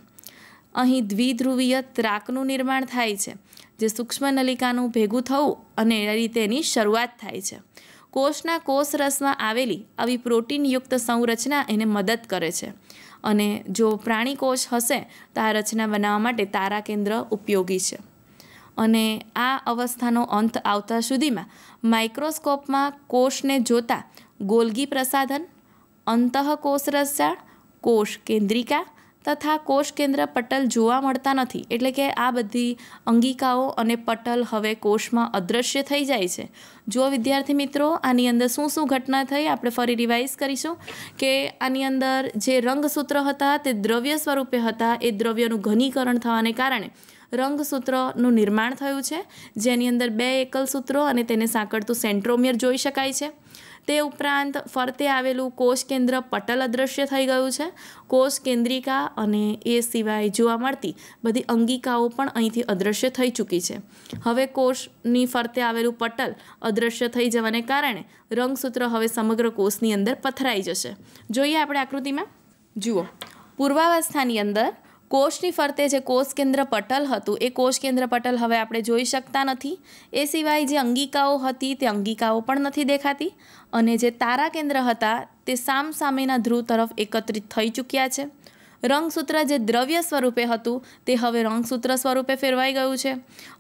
અહીં દ્વિધ્રુવીય ત્રાકનું નિર્માણ થાય છે, જે સૂક્ષ્મ નલિકાનું ભેગું થવું અને એ રીતે એની શરૂઆત થાય છે. કોષના કોષરસમાં આવેલી આવી પ્રોટીનયુક્ત સંરચના એને મદદ કરે છે. અને જો પ્રાણી કોષ હશે તો આ રચના બનાવવા માટે તારા કેન્દ્ર ઉપયોગી છે. અને આ અવસ્થાનો અંત આવતા સુધીમાં માઇક્રોસ્કોપમાં કોષને જોતા ગોલગી પ્રસાધન અંતઃકોષ રસાળ કોષ કેન્દ્રિકા તથા કોષ કેન્દ્ર પટલ જોવા મળતા નથી, એટલે કે આ બધી અંગિકાઓ અને પટલ હવે કોષમાં અદૃશ્ય થઈ જાય છે. જો વિદ્યાર્થી મિત્રો, આની અંદર શું શું ઘટના થઈ, આપણે ફરી રિવાઇઝ કરીશું કે આની અંદર જે રંગસૂત્ર હતા, તે દ્રવ્ય સ્વરૂપે હતા, એ દ્રવ્યનું ઘનીકરણ થવાને કારણે રંગસૂત્રનું નિર્માણ થયું છે. જેની અંદર બે એકલ સૂત્રો અને તેને સાંકળતું સેન્ટ્રોમિયર જોઈ શકાય છે. તે ઉપરાંત ફરતે આવેલું કોષ કેન્દ્ર પટલ અદૃશ્ય થઈ ગયું છે. કોષ કેન્દ્રિકા અને એ સિવાય જોવા મળતી બધી અંગિકાઓ પણ અહીંથી અદૃશ્ય થઈ ચૂકી છે. હવે કોષની ફરતે આવેલું પટલ અદૃશ્ય થઈ જવાને કારણે રંગસૂત્ર હવે સમગ્ર કોષની અંદર પથરાઈ જશે. જોઈએ આપણે આકૃતિમાં. જુઓ. પૂર્વાવસ્થાની અંદર કોષની ફરતે જે કોષ કેન્દ્ર પટલ હતું, એ કોષ કેન્દ્ર પટલ હવે આપણે જોઈ શકતા નથી. એ સિવાય જે અંગિકાઓ હતી, તે અંગિકાઓ પણ નથી દેખાતી. અને જે તારા કેન્દ્ર હતા, તે સામ સામેના ધ્રુવ તરફ એકત્રિત થઈ ચૂક્યા છે. રંગસૂત્ર જે દ્રવ્ય સ્વરૂપે હતું, તે હવે રંગસૂત્ર સ્વરૂપે ફેરવાઈ ગયું છે.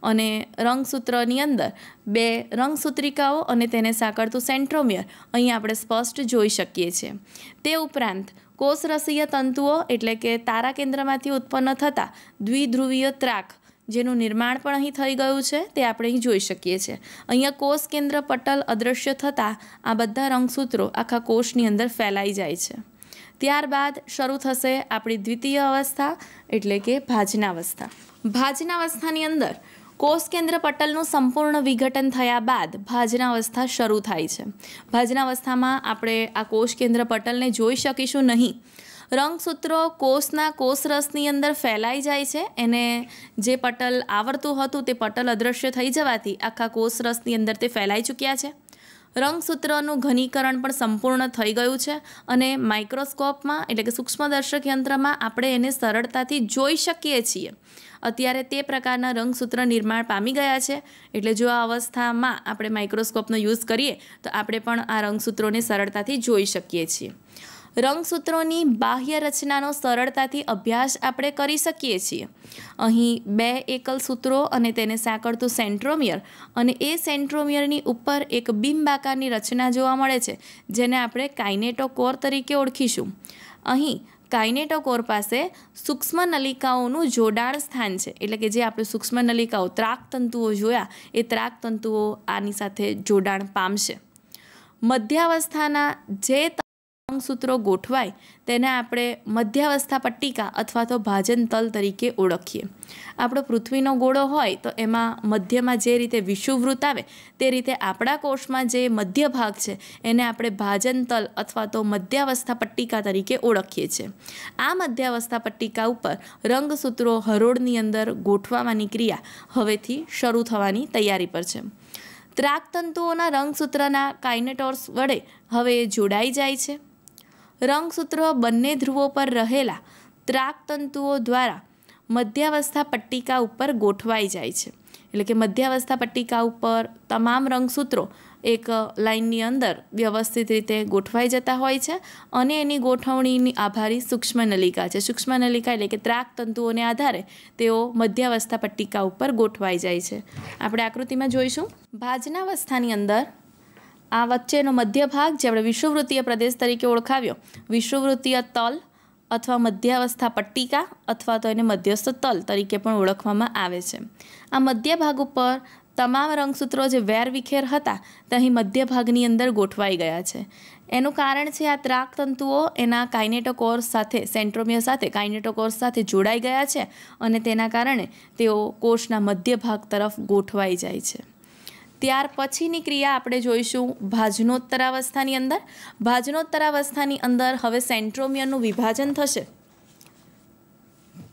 અને રંગસૂત્રની અંદર બે રંગસૂત્રિકાઓ અને તેને સાંકળતું સેન્ટ્રોમિયર, અહીં આપણે સ્પષ્ટ જોઈ શકીએ છીએ. તે ઉપરાંત કોષરસીય તંતુઓ એટલે કે તારા કેન્દ્રમાંથી ઉત્પન્ન થતા દ્વિધ્રુવીય ત્રાક, જેનું નિર્માણ પણ અહીં થઈ ગયું છે, તે આપણે અહીં જોઈ શકીએ છીએ. અહીંયા કોષ કેન્દ્ર પટલ અદૃશ્ય થતાં આ બધા રંગસૂત્રો આખા કોષની અંદર ફેલાઈ જાય છે. ત્યારબાદ શરૂ થશે આપણી દ્વિતીય અવસ્થા એટલે કે ભાજનાવસ્થા. ભાજનાવસ્થાની અંદર કોષ કેન્દ્ર પટલનું સંપૂર્ણ વિઘટન થયા બાદ ભાજનાવસ્થા શરૂ થાય છે. ભાજનાવસ્થામાં આપણે આ કોષ કેન્દ્ર પટલને જોઈ શકીશું નહીં. રંગસૂત્રો કોષના કોષરસની અંદર ફેલાઈ જાય છે. એને જે પટલ આવરતું હતું તે પટલ અદૃશ્ય થઈ જવાથી આખા કોષરસની અંદર તે ફેલાઈ ચૂક્યા છે. રંગસૂત્રનું ઘનીકરણ પણ સંપૂર્ણ થઈ ગયું છે અને માઇક્રોસ્કોપમાં એટલે કે સૂક્ષ્મદર્શક યંત્રમાં આપણે એને સરળતાથી જોઈ શકીએ છીએ. અત્યારે તે પ્રકારના રંગસૂત્ર નિર્માણ પામી ગયા છે. એટલે જો આ અવસ્થામાં આપણે માઇક્રોસ્કોપનો યુઝ કરીએ, તો આપણે પણ આ રંગસૂત્રોને સરળતાથી જોઈ શકીએ છીએ. રંગસૂત્રોની બાહ્ય રચનાનો સરળતાથી અભ્યાસ આપણે કરી શકીએ છીએ. અહીં બે એકલ સૂત્રો અને તેને સાંકળતું સેન્ટ્રોમિયર અને એ સેન્ટ્રોમિયરની ઉપર એક બિંબાકારની રચના જોવા મળે છે, જેને આપણે કાઇનેટોકોર તરીકે ઓળખીશું. અહીં કાઇનેટોકોર પાસે સૂક્ષ્મ નલિકાઓનું જોડાણ સ્થાન છે. એટલે કે જે આપણે સૂક્ષ્મ નલિકાઓ ત્રાકતંતુઓ જોયા, એ ત્રાકતંતુઓ આની સાથે જોડાણ પામશે. મધ્યાવસ્થાના જે રંગસૂત્રો ગોઠવાય તેને આપણે મધ્યાવસ્થા પટ્ટિકા અથવા તો ભાજન તલ તરીકે ઓળખીએ. આપણો પૃથ્વીનો ગોળો હોય તો એમાં મધ્યમાં જે રીતે વિષુવૃત આવે તે રીતે આપણા કોષમાં જે મધ્ય ભાગ છે એને આપણે ભાજન તલ અથવા તો મધ્યાવસ્થા પટ્ટિકા તરીકે ઓળખીએ છીએ. આ મધ્યાવસ્થા પટ્ટિકા ઉપર રંગસૂત્રો હરોળની અંદર ગોઠવવાની ક્રિયા હવેથી શરૂ થવાની તૈયારી પર છે. ત્રાકતંતુઓના રંગસૂત્રના કાઇનેટોર્સ વડે હવે જોડાઈ જાય છે. રંગસૂત્રો બંને ધ્રુવો પર રહેલા ત્રાકતંતુઓ દ્વારા મધ્યાવસ્થા પટ્ટિકા ઉપર ગોઠવાઈ જાય છે. એટલે કે મધ્યાવસ્થા પટ્ટિકા ઉપર તમામ રંગસૂત્રો એક લાઇનની અંદર વ્યવસ્થિત રીતે ગોઠવાઈ જતા હોય છે અને એની ગોઠવણીની આભારી સૂક્ષ્મ નલિકા છે. સૂક્ષ્મ નલિકા એટલે કે ત્રાકતંતુઓને આધારે તેઓ મધ્યાવસ્થા પટ્ટિકા ઉપર ગોઠવાઈ જાય છે. આપણે આકૃતિમાં જોઈશું. ભાજનાવસ્થાની અંદર આ વચ્ચેનો મધ્ય ભાગ જેમણે વિષુવવૃત્તીય પ્રદેશ તરીકે ઓળખાવ્યો, વિષુવવૃત્તીય તલ અથવા મધ્યાવસ્થા પટ્ટિકા અથવા તો એને મધ્યસ્થ તલ તરીકે પણ ઓળખવામાં આવે છે. આ મધ્ય ભાગ ઉપર તમામ રંગસૂત્રો જે વેર વિખેર હતા તે અહીં મધ્ય ભાગની અંદર ગોઠવાઈ ગયા છે. એનું કારણ છે આ ત્રાકતંતુઓ એના કાઇનેટોકોર્સ સાથે સેન્ટ્રોમિયર સાથે, કાઇનેટોકોર્સ સાથે જોડાઈ ગયા છે અને તેના કારણે તેઓ કોષના મધ્ય ભાગ તરફ ગોઠવાઈ જાય છે. ત્યાર પછીની ક્રિયા આપણે જોઈશું ભાજનોત્તરાવસ્થાની અંદર. ભાજનોત્તરાવસ્થાની અંદર હવે સેન્ટ્રોમિયરનું વિભાજન થશે.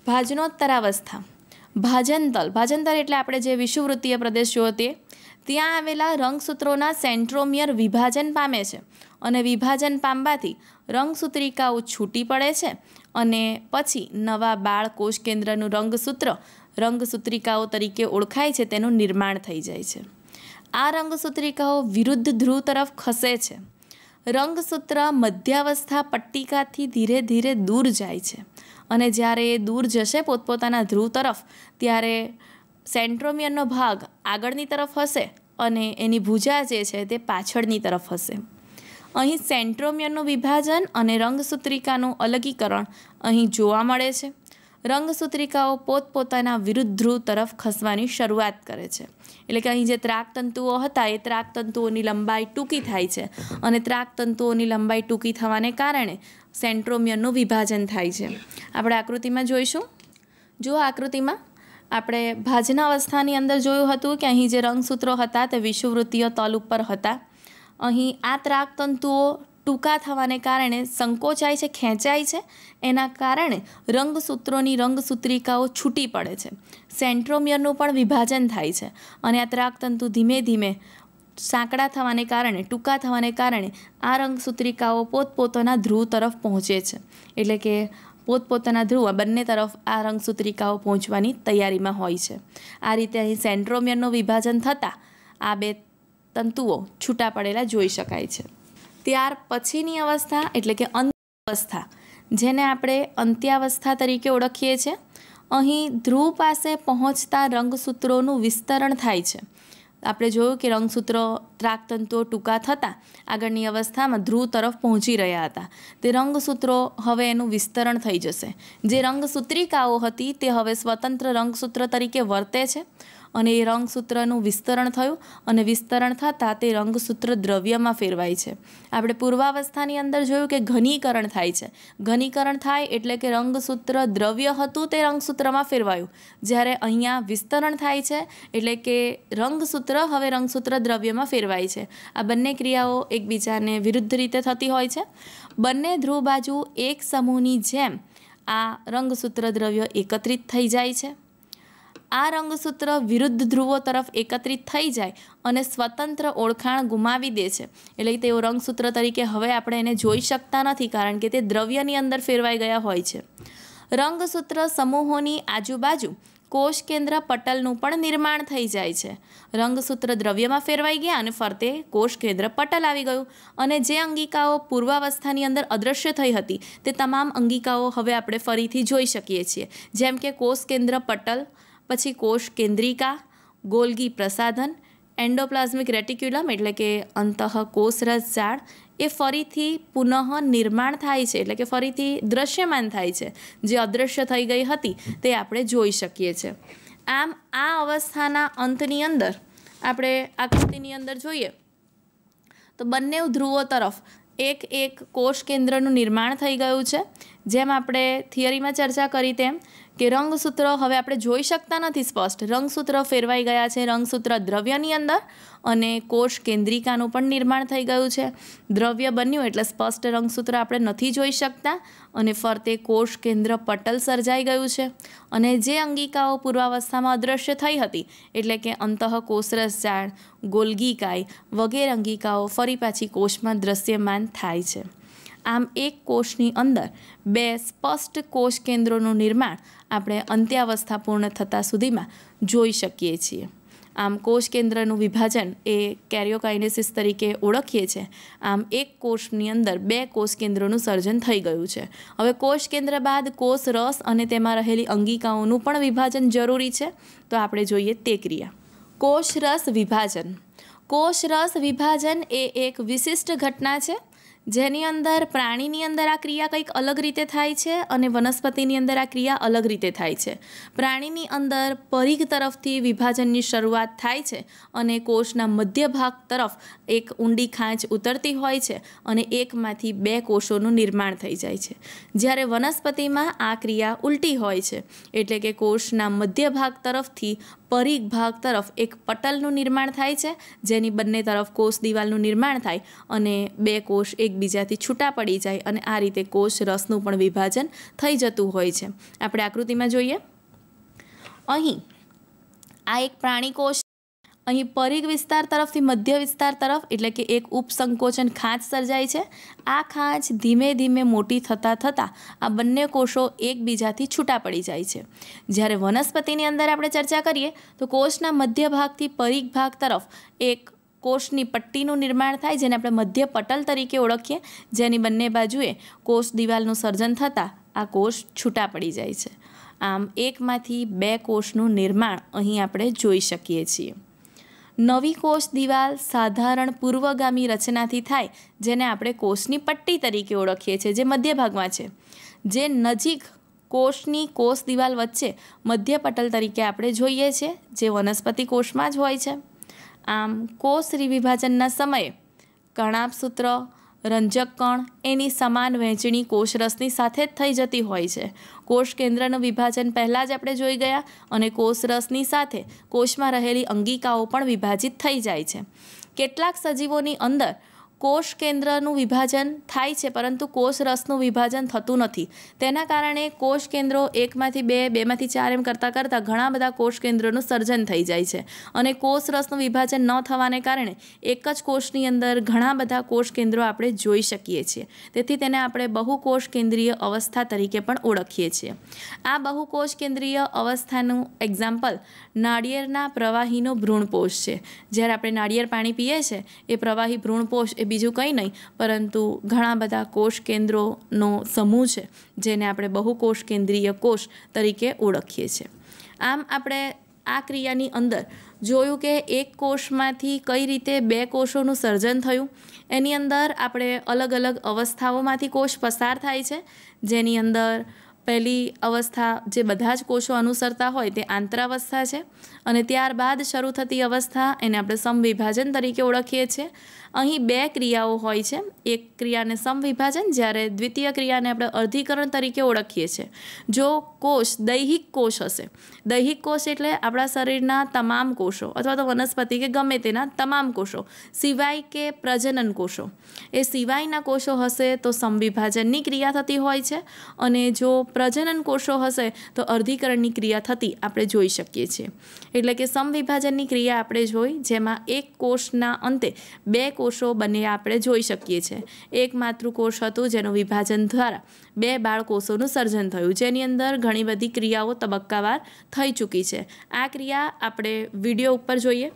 ભાજનોત્તરાવસ્થા. ભાજનતલ ભાજનતલ એટલે આપણે જે વિષુવવૃત્તીય પ્રદેશ જોયો તે. ત્યાં આવેલા રંગસૂત્રોના સેન્ટ્રોમિયર વિભાજન પામે છે. અને વિભાજન પામવાથી રંગસૂત્રિકાઓ છૂટી પડે છે. અને પછી નવા બાળ કોષ કેન્દ્રનું રંગસૂત્ર રંગસૂત્રિકાઓ તરીકે ઓળખાય છે. તેનું નિર્માણ થઈ જાય છે. આ રંગસૂત્રિકાઓ વિરુદ્ધ ધ્રુવ તરફ ખસે છે. રંગસૂત્ર મધ્યાવસ્થા પટ્ટિકાથી ધીરે ધીરે દૂર જાય છે અને જ્યારે એ દૂર જશે પોતપોતાના ધ્રુવ તરફ, ત્યારે સેન્ટ્રોમિયરનો ભાગ આગળની તરફ હશે અને એની ભૂજા જે છે તે પાછળની તરફ હશે. અહીં સેન્ટ્રોમિયરનું વિભાજન અને રંગસૂત્રિકાનું અલગીકરણ અહીં જોવા મળે છે. રંગસૂત્રિકાઓ પોતપોતાના વિરુદ્ધ ધ્રુવ તરફ ખસવાની શરૂઆત કરે છે. એટલે કે અહીં જે ત્રાકતંતુઓ હતા, એ ત્રાકતંતુઓની લંબાઈ ટૂંકી થાય છે અને ત્રાકતંતુઓની લંબાઈ ટૂંકી થવાને કારણે સેન્ટ્રોમિયરનું વિભાજન થાય છે. આપણે આકૃતિમાં જોઈશું. જો આકૃતિમાં. આપણે ભાજના અવસ્થાની અંદર જોયું હતું કે અહીં જે રંગસૂત્રો હતા તે વિષુવવૃત્તીય તલ ઉપર હતા. અહીં આ ત્રાકતંતુઓ ટૂંકા થવાને કારણે સંકોચાય છે, ખેંચાય છે. એના કારણે રંગસૂત્રોની રંગસૂત્રિકાઓ છૂટી પડે છે. સેન્ટ્રોમિયરનું પણ વિભાજન થાય છે અને આ ત્રાકતંતુ ધીમે ધીમે સાંકડા થવાને કારણે, ટૂંકા થવાને કારણે આ રંગસૂત્રિકાઓ પોતપોતાના ધ્રુવ તરફ પહોંચે છે. એટલે કે પોતપોતાના ધ્રુવ આ બંને તરફ આ રંગસૂત્રિકાઓ પહોંચવાની તૈયારીમાં હોય છે. આ રીતે અહીં સેન્ટ્રોમિયરનું વિભાજન થતાં આ બે તંતુઓ છૂટા પડેલા જોઈ શકાય છે. ત્યાર પછીની અવસ્થા એટલે કે અંત્યાવસ્થા, જેને આપણે અંત્યાવસ્થા તરીકે ઓળખીએ છીએ. અહીં ધ્રુવ પાસે પહોંચતા રંગસૂત્રોનું વિસ્તરણ થાય છે. આપણે જોયું કે રંગસૂત્રો ત્રાકતંતુઓ ટૂંકા થતાં આગળની અવસ્થામાં ધ્રુવ તરફ પહોંચી રહ્યા હતા. તે રંગસૂત્રો હવે એનું વિસ્તરણ થઈ જશે. જે રંગસૂત્રિકાઓ હતી તે હવે સ્વતંત્ર રંગસૂત્ર તરીકે વર્તે છે. અને એ રંગસૂત્રનું વિસ્તરણ થયું અને વિસ્તરણ થતાં તે રંગસૂત્ર દ્રવ્યમાં ફેરવાય છે. આપણે પૂર્વાવસ્થાની અંદર જોયું કે ઘનીકરણ થાય છે. ઘનીકરણ થાય એટલે કે રંગસૂત્ર દ્રવ્ય હતું તે રંગસૂત્રમાં ફેરવાયું. જ્યારે અહીંયા વિસ્તરણ થાય છે એટલે કે રંગસૂત્ર હવે રંગસૂત્ર દ્રવ્યમાં ફેરવાય છે. આ બંને ક્રિયાઓ એકબીજાને વિરુદ્ધ રીતે થતી હોય છે. બંને ધ્રુવ બાજુ એક સમૂહની જેમ આ રંગસૂત્ર દ્રવ્ય એકત્રિત થઈ જાય છે. આ રંગસૂત્ર વિરુદ્ધ ધ્રુવો તરફ એકત્રિત થઈ જાય અને સ્વતંત્ર ઓળખાણ ગુમાવી દે છે. એટલે તેઓ રંગસૂત્ર તરીકે હવે આપણે એને જોઈ શકતા નથી કારણ કે તે દ્રવ્યની અંદર ફેરવાઈ ગયા હોય છે. રંગસૂત્ર સમૂહોની આજુબાજુ કોષ કેન્દ્ર પટલનું પણ નિર્માણ થઈ જાય છે. રંગસૂત્ર દ્રવ્યમાં ફેરવાઈ ગયા અને ફરતે કોષ કેન્દ્ર પટલ આવી ગયું અને જે અંગિકાઓ પૂર્વાવસ્થાની અંદર અદૃશ્ય થઈ હતી તે તમામ અંગિકાઓ હવે આપણે ફરીથી જોઈ શકીએ છીએ. જેમ કે કોષ કેન્દ્ર પટલ પછી કોષ કેન્દ્રિકા, ગોલગી પ્રસાધન, એન્ડોપ્લાઝમિક રેટિક્યુલમ એટલે કે અંતઃ કોષરસ ઝાડ એ ફરીથી પુનઃ નિર્માણ થાય છે, એટલે કે ફરીથી દ્રશ્યમાન થાય છે. જે અદૃશ્ય થઈ ગઈ હતી, તે આપણે જોઈ શકીએ છીએ. આમ, આ અવસ્થાના અંતની અંદર, આપણે આકૃતિની અંદર જોઈએ, તો બંને ધ્રુવો તરફ એક એક કોષ કેન્દ્રનું નિર્માણ થઈ ગયું છે. જેમ આપણે થિયરીમાં ચર્ચા કરી તેમ કે રંગસૂત્ર હવે આપણે જોઈ શકતા નથી સ્પષ્ટ. રંગસૂત્ર ફેરવાઈ ગયા છે. રંગસૂત્ર દ્રવ્યની અંદર અને કોષ કેન્દ્રિકાનું પણ નિર્માણ થઈ ગયું છે. દ્રવ્ય બન્યું એટલે સ્પષ્ટ રંગસૂત્ર આપણે નથી જોઈ શકતા અને ફરતે કોષ કેન્દ્ર પટલ સર્જાઈ ગયું છે. અને જે અંગિકાઓ પૂર્વાવસ્થામાં અદૃશ્ય થઈ હતી, એટલે કે અંતઃ કોષરસ ગોલગીકાય ગોલ્ગીકાય વગેરે અંગિકાઓ ફરી પાછી કોષમાં દ્રશ્યમાન થાય છે. આમ એક કોષની અંદર બે સ્પષ્ટ કોષ કેન્દ્રોનું નિર્માણ આપણે અંત્યાવસ્થા પૂર્ણ થતાં સુધીમાં જોઈ શકીએ છીએ. આમ કોષ કેન્દ્રનું વિભાજન એ કેરિયોકાઇનેસિસ તરીકે ઓળખીએ છીએ. આમ એક કોષની અંદર બે કોષ કેન્દ્રોનું સર્જન થઈ ગયું છે. હવે કોષ કેન્દ્ર બાદ કોષ રસ અને તેમાં રહેલી અંગિકાઓનું પણ વિભાજન જરૂરી છે. તો આપણે જોઈએ તે ક્રિયા. કોષ રસ વિભાજન. કોષ રસ વિભાજન એ એક વિશિષ્ટ ઘટના છે. જેની અંદર પ્રાણીની અંદર આ ક્રિયા કંઈક અલગ રીતે થાય છે અને વનસ્પતિની અંદર આ ક્રિયા અલગ રીતે થાય છે. પ્રાણીની અંદર પરિઘ તરફથી વિભાજનની શરૂઆત થાય છે અને કોષના મધ્ય ભાગ તરફ એક ઊંડી ખાંચ ઉતરતી હોય છે અને એકમાંથી બે કોષોનું નિર્માણ થઈ જાય છે. જ્યારે વનસ્પતિમાં આ ક્રિયા ઉલટી હોય છે, એટલે કે કોષના મધ્ય ભાગ તરફથી પરિઘ ભાગ તરફ એક પટલનું નિર્માણ થાય છે, જેની બંને તરફ કોષ દિવાલનું નિર્માણ થાય અને બે કોષ એકબીજાથી છૂટા પડી જાય અને આ રીતે કોષ રસનું પણ વિભાજન થઈ જતું હોય છે. આપણે આકૃતિમાં જોઈએ. અહીં આ એક પ્રાણી કોષ અહીં પરિઘ વિસ્તાર તરફથી મધ્ય વિસ્તાર તરફ એટલે કે એક ઉપસંકોચન ખાંચ સર્જાય છે. આ ખાંચ ધીમે ધીમે મોટી થતાં થતાં આ બંને કોષો એકબીજાથી છૂટા પડી જાય છે. જ્યારે વનસ્પતિની અંદર આપણે ચર્ચા કરીએ તો કોષના મધ્ય ભાગથી પરિઘ ભાગ તરફ એક કોષની પટ્ટીનું નિર્માણ થાય જેને આપણે મધ્ય પટલ તરીકે ઓળખીએ. જેની બંને બાજુએ કોષ દિવાલનું સર્જન થતાં આ કોષ છૂટા પડી જાય છે. આમ એકમાંથી બે કોષનું નિર્માણ અહીં આપણે જોઈ શકીએ છીએ. નવી કોષ દિવાલ સાધારણ પૂર્વગામી રચનાથી થાય, જેને આપણે કોષની પટ્ટી તરીકે ઓળખીએ છીએ, જે મધ્ય ભાગમાં છે. જે નજીક કોષની કોષ દિવાલ વચ્ચે મધ્ય પટલ તરીકે આપણે જોઈએ છીએ જે વનસ્પતિ કોષમાં જ હોય છે. આમ, કોષ વિભાજનના સમયે કણાપસૂત્ર રંજક કણ એની સમાન વહેંચણી કોષરસની સાથે જ થઈ જતી હોય છે. કોષ કેન્દ્રનું વિભાજન પહેલાં જ આપણે જોઈ ગયા અને કોષરસની સાથે કોષમાં રહેલી અંગિકાઓ પણ વિભાજિત થઈ જાય છે. કેટલાક સજીવોની અંદર કોષ કેન્દ્રનું વિભાજન થાય છે, પરંતુ કોષ રસનું વિભાજન થતું નથી. તેના કારણે કોષ કેન્દ્રો એકમાંથી બે, બેમાંથી ચાર એમ કરતાં કરતાં ઘણા બધા કોષ કેન્દ્રોનું સર્જન થઈ જાય છે. અને કોષ રસનું વિભાજન ન થવાને કારણે એક જ કોષની અંદર ઘણા બધા કોષ કેન્દ્રો આપણે જોઈ શકીએ છીએ. તેથી તેને આપણે બહુકોષ કેન્દ્રીય અવસ્થા તરીકે પણ ઓળખીએ છીએ. આ બહુકોષ કેન્દ્રીય અવસ્થાનું એક્ઝામ્પલ નાળિયેરના પ્રવાહીનો ભ્રૂણપોષ છે. જ્યારે આપણે નાળિયેર પાણી પીએ છીએ એ પ્રવાહી ભ્રૂણપોષ એ બીજું કંઈ નહીં, પરંતુ ઘણા બધા કોષ કેન્દ્રોનો સમૂહ છે, જેને આપણે બહુકોષ કેન્દ્રીય કોષ તરીકે ઓળખીએ છીએ. આમ આપણે આ ક્રિયાની અંદર જોયું કે એક કોષમાંથી કઈ રીતે બે કોષોનું સર્જન થયું. એની અંદર આપણે અલગ અલગ અવસ્થાઓમાંથી કોષ પસાર થાય છે, જેની અંદર પહેલી અવસ્થા જે બધા જ કોષો અનુસરતા હોય તે આંતરાવસ્થા છે. અને ત્યારબાદ શરૂ થતી અવસ્થા એને આપણે સમવિભાજન તરીકે ઓળખીએ છીએ. અહીં બે ક્રિયાઓ હોય છે. એક ક્રિયાને સમવિભાજન, જ્યારે દ્વિતીય ક્રિયાને આપણે અર્ધીકરણ તરીકે ઓળખીએ છીએ. જો કોષ દૈહિક કોષ હશે, દૈહિક કોષ એટલે આપણા શરીરના તમામ કોષો અથવા તો વનસ્પતિ કે ગમે તેના તમામ કોષો, સિવાય કે પ્રજનન કોષો. એ સિવાયના કોષો હશે તો સમવિભાજનની ક્રિયા થતી હોય છે અને જો પ્રજનન કોષો હશે તો અર્ધીકરણની ક્રિયા થતી આપણે જોઈ શકીએ છીએ. એટલે કે સમવિભાજનની ક્રિયા આપણે જોઈ, જેમાં એક કોષના અંતે બે કોષો બંને આપણે જોઈ શકીએ છીએ. એક માતૃકોષ હતું જેનું વિભાજન દ્વારા બે બાળકોષોનું સર્જન થયું, જેની અંદર ઘણી બધી ક્રિયાઓ તબક્કાવાર થઈ ચૂકી છે. આ ક્રિયા આપણે વીડિયો ઉપર જોઈએ.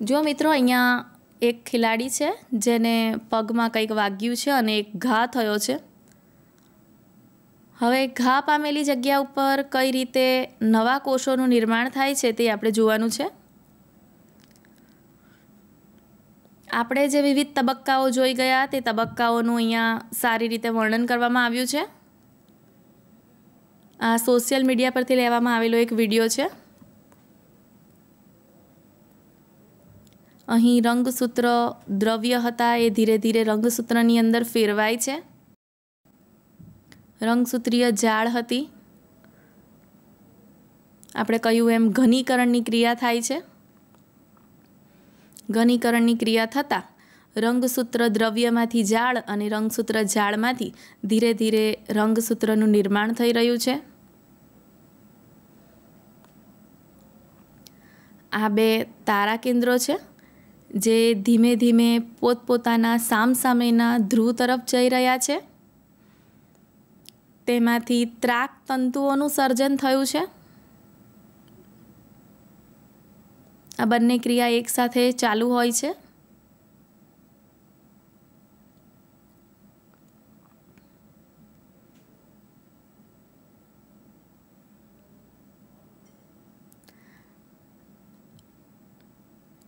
જો મિત્રો, અહીંયા એક ખેલાડી છે, જેને પગમાં કંઈક વાગ્યું છે અને એક ઘા થયો છે. હવે ઘા પામેલી જગ્યા ઉપર કઈ રીતે નવા કોષોનું નિર્માણ થાય છે તે આપણે જોવાનું છે. આપણે જે વિવિધ તબક્કાઓ જોઈ ગયા તે તબક્કાઓનું અહીંયા સારી રીતે વર્ણન કરવામાં આવ્યું છે. આ સોશિયલ મીડિયા પરથી લેવામાં આવેલો એક વીડિયો છે. અહીં રંગસૂત્ર દ્રવ્ય હતા એ ધીરે ધીરે રંગસૂત્રની અંદર ફેરવાય છે. રંગસૂત્રીય જાળ હતી. આપણે કહ્યું એમ ઘનીકરણની ક્રિયા થાય છે. ઘનીકરણની ક્રિયા થતાં રંગસૂત્ર દ્રવ્યમાંથી જાળ અને રંગસૂત્ર જાળમાંથી ધીરે ધીરે રંગસૂત્રનું નિર્માણ થઈ રહ્યું છે. આ બે તારા કેન્દ્રો છે, જે ધીમે ધીમે પોતપોતાના સામસામેના ધ્રુવ તરફ જઈ રહ્યા છે. તેમાંથી ત્રાક તંતુઓનું સર્જન થયું છે? આ બંને ક્રિયા એકસાથે ચાલુ હોય છે?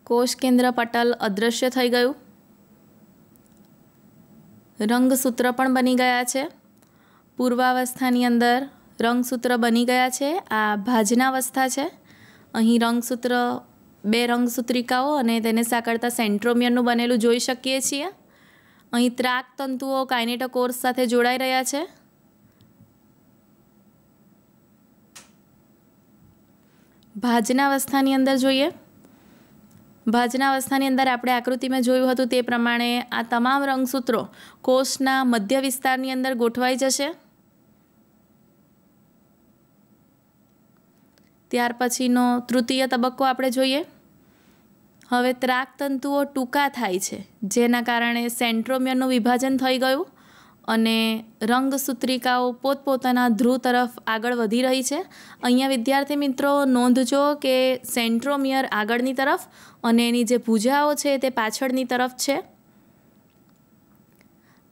કોષ કેન્દ્ર પટલ અદૃશ્ય થઈ ગયું. રંગસૂત્ર પણ બની ગયા છે. પૂર્વાવસ્થાની અંદર રંગસૂત્ર બની ગયા છે. આ ભાજનાવસ્થા છે. અહીં રંગસૂત્ર, બે રંગસૂત્રિકાઓ અને તેને સાંકળતા સેન્ટ્રોમિયરનું બનેલું જોઈ શકીએ છીએ. અહીં ત્રાક તંતુઓ કાઇનેટોકોર્સ સાથે જોડાઈ રહ્યા છે. ભાજનાવસ્થાની અંદર જોઈએ. ભાજનાવસ્થાની અંદર આપણે આકૃતિમાં જોયું હતું તે પ્રમાણે આ તમામ રંગસૂત્રો કોષના મધ્ય વિસ્તારની અંદર ગોઠવાઈ જશે. ત્યાર પછીનો તૃતીય તબક્કો આપણે જોઈએ. હવે ત્રાકતંતુઓ ટૂંકા થાય છે, જેના કારણે સેન્ટ્રોમિયરનું વિભાજન થઈ ગયું અને રંગસૂત્રિકાઓ પોતપોતાના ધ્રુવ તરફ આગળ વધી રહી છે. અહીંયા વિદ્યાર્થી મિત્રો, નોંધજો કે સેન્ટ્રોમિયર આગળની તરફ અને એની જે ભૂજાઓ છે તે પાછળની તરફ છે.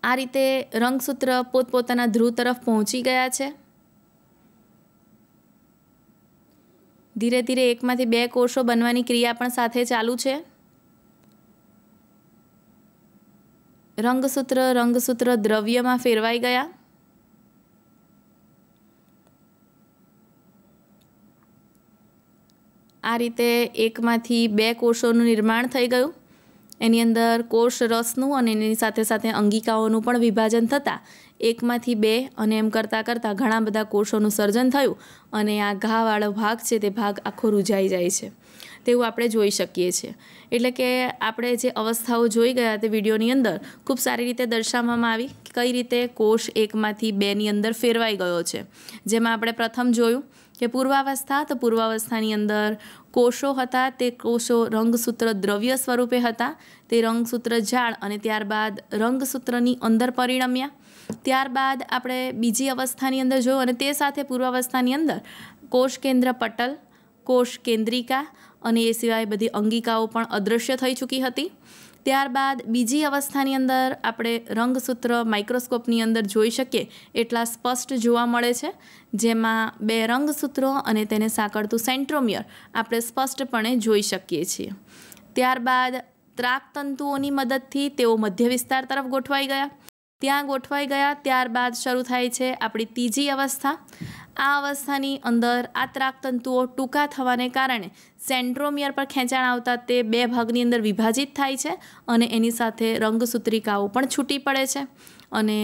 આ રીતે રંગસૂત્ર પોતપોતાના ધ્રુવ તરફ પહોંચી ગયા છે. ધીરે ધીરે એકમાંથી બે કોષો બનવાની ક્રિયા પણ સાથે ચાલુ છે. રંગસૂત્ર રંગસૂત્ર દ્રવ્યમાં ફેરવાઈ ગયા. આ રીતે એકમાંથી બે કોષોનું નિર્માણ થઈ ગયું. એની અંદર કોષ રસનું અને એની સાથે સાથે અંગિકાઓનું પણ વિભાજન થતાં એકમાંથી બે અને એમ કરતાં કરતાં ઘણા બધા કોષોનું સર્જન થયું અને આ ઘાવાળો ભાગ છે તે ભાગ આખો રૂજાઈ જાય છે. તેવું આપણે જોઈ શકીએ છીએ. એટલે કે આપણે જે અવસ્થાઓ જોઈ ગયા તે વિડીયોની અંદર ખૂબ સારી રીતે દર્શાવવામાં આવી કઈ રીતે કોષ એકમાંથી બેની અંદર ફેરવાઈ ગયો છે. જેમાં આપણે પ્રથમ જોયું કે પૂર્વાવસ્થા, તો પૂર્વાવસ્થાની અંદર કોષો હતા, તે કોષો રંગસૂત્ર દ્રવ્ય સ્વરૂપે હતા, તે રંગસૂત્ર ઝાડ અને ત્યારબાદ રંગસૂત્રની અંદર પરિણમ્યા. ત્યારબાદ આપણે બીજી અવસ્થાની અંદર જોયું અને તે સાથે પૂર્વાવસ્થાની અંદર કોષ કેન્દ્ર પટલ, કોષ કેન્દ્રિકા અને એ સિવાય બધી અંગિકાઓ પણ અદૃશ્ય થઈ ચૂકી હતી. ત્યારબાદ બીજી અવસ્થાની અંદર આપણે રંગસૂત્ર માઇક્રોસ્કોપની અંદર જોઈ શકીએ એટલા સ્પષ્ટ જોવા મળે છે. જેમાં બે રંગસૂત્રો અને તેને સાંકળતું સેન્ટ્રોમિયર આપણે સ્પષ્ટપણે જોઈ શકીએ છીએ. ત્યારબાદ ત્રાકતંતુઓની મદદથી તેઓ મધ્ય વિસ્તાર તરફ ગોઠવાઈ ગયા. ત્યાં ગોઠવાઈ ગયા, ત્યારબાદ શરૂ થાય છે આપણી ત્રીજી અવસ્થા. આ અવસ્થાની અંદર આ ત્રાકતંતુઓ ટૂંકા થવાને કારણે સેન્ટ્રોમિયર પર ખેંચાણ આવતા તે બે ભાગની અંદર વિભાજિત થાય છે અને એની સાથે રંગસૂત્રિકાઓ પણ છૂટી પડે છે. અને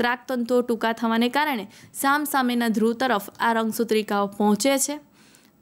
ત્રાકતંતુઓ ટૂંકા થવાને કારણે સામસામેના ધ્રુવ તરફ આ રંગસૂત્રિકાઓ પહોંચે છે.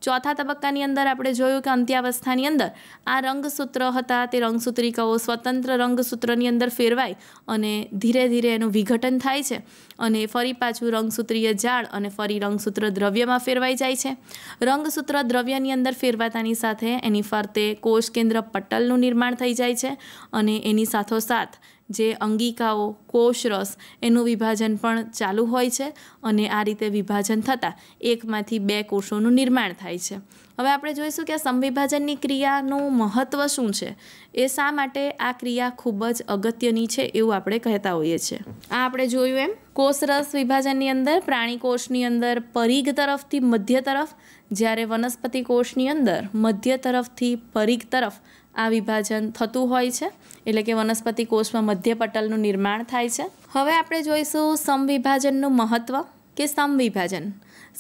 ચોથા તબક્કાની અંદર આપણે જોયું કે અંત્યાવસ્થાની અંદર આ રંગસૂત્ર હતા, તે રંગસૂત્રિકાઓ સ્વતંત્ર રંગસૂત્રની અંદર ફેરવાય અને ધીરે ધીરે એનું વિઘટન થાય છે અને ફરી પાછું રંગસૂત્રીય ઝાડ અને ફરી રંગસૂત્ર દ્રવ્યમાં ફેરવાઈ જાય છે. રંગસૂત્ર દ્રવ્યની અંદર ફેરવાતાની સાથે એની ફરતે કોષ કેન્દ્ર પટલનું નિર્માણ થઈ જાય છે અને એની સાથોસાથ જે અંગિકાઓ કોષરસ એનું વિભાજન પણ ચાલુ હોય છે અને આ રીતે વિભાજન થતાં એકમાંથી બે કોષોનું નિર્માણ થાય છે. હવે આપણે જોઈશું કે આ સંવિભાજનની ક્રિયાનું મહત્ત્વ શું છે. એ શા માટે આ ક્રિયા ખૂબ જ અગત્યની છે એવું આપણે કહેતા હોઈએ છીએ. આ આપણે જોયું એમ કોષરસ વિભાજનની અંદર, પ્રાણી કોષની અંદર, પરિઘ તરફથી મધ્ય તરફ, જ્યારે વનસ્પતિ કોષની અંદર મધ્ય તરફથી પરિઘ તરફ આ વિભાજન થતું હોય છે, એટલે કે વનસ્પતિ કોષમાં મધ્ય પટલનું નિર્માણ થાય છે. હવે આપણે જોઈશું સમવિભાજનનું મહત્ત્વ કે સમવિભાજન.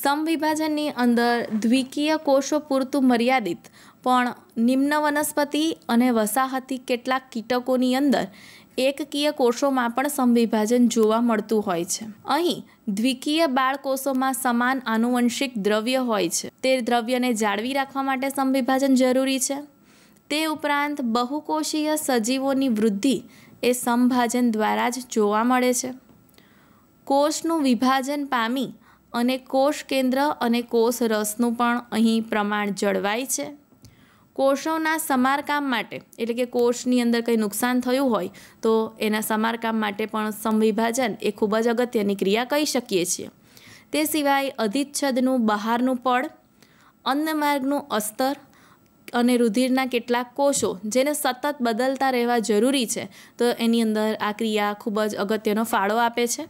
સમવિભાજનની અંદર દ્વિકીય કોષો પૂરતું મર્યાદિત, પણ નિમ્ન વનસ્પતિ અને વસાહતી કેટલાક કીટકોની અંદર એકકીય કોષોમાં પણ સમવિભાજન જોવા મળતું હોય છે. અહીં દ્વિકીય બાળકોષોમાં સમાન આનુવંશિક દ્રવ્ય હોય છે. તે દ્રવ્યને જાળવી રાખવા માટે સમવિભાજન જરૂરી છે. તે ઉપરાંત બહુકોષીય સજીવોની વૃદ્ધિ એ સંભાજન દ્વારા જ જોવા મળે છે. કોષનું વિભાજન પામી અને કોષ કેન્દ્ર અને કોષ રસનું પણ અહીં પ્રમાણ જળવાય છે. કોષોના સમારકામ માટે, એટલે કે કોષની અંદર કંઈ નુકસાન થયું હોય, તો એના સમારકામ માટે પણ સંવિભાજન એ ખૂબ જ અગત્યની ક્રિયા કહી શકીએ છીએ. તે સિવાય અધિચ્છદનું બહારનું પડ, અન્નમાર્ગનું અસ્તર અને રુધિરના કેટલાક કોષો જેને સતત બદલતા રહેવા જરૂરી છે, તો એની અંદર આ ક્રિયા ખૂબ જ અગત્યનો ફાળો આપે છે.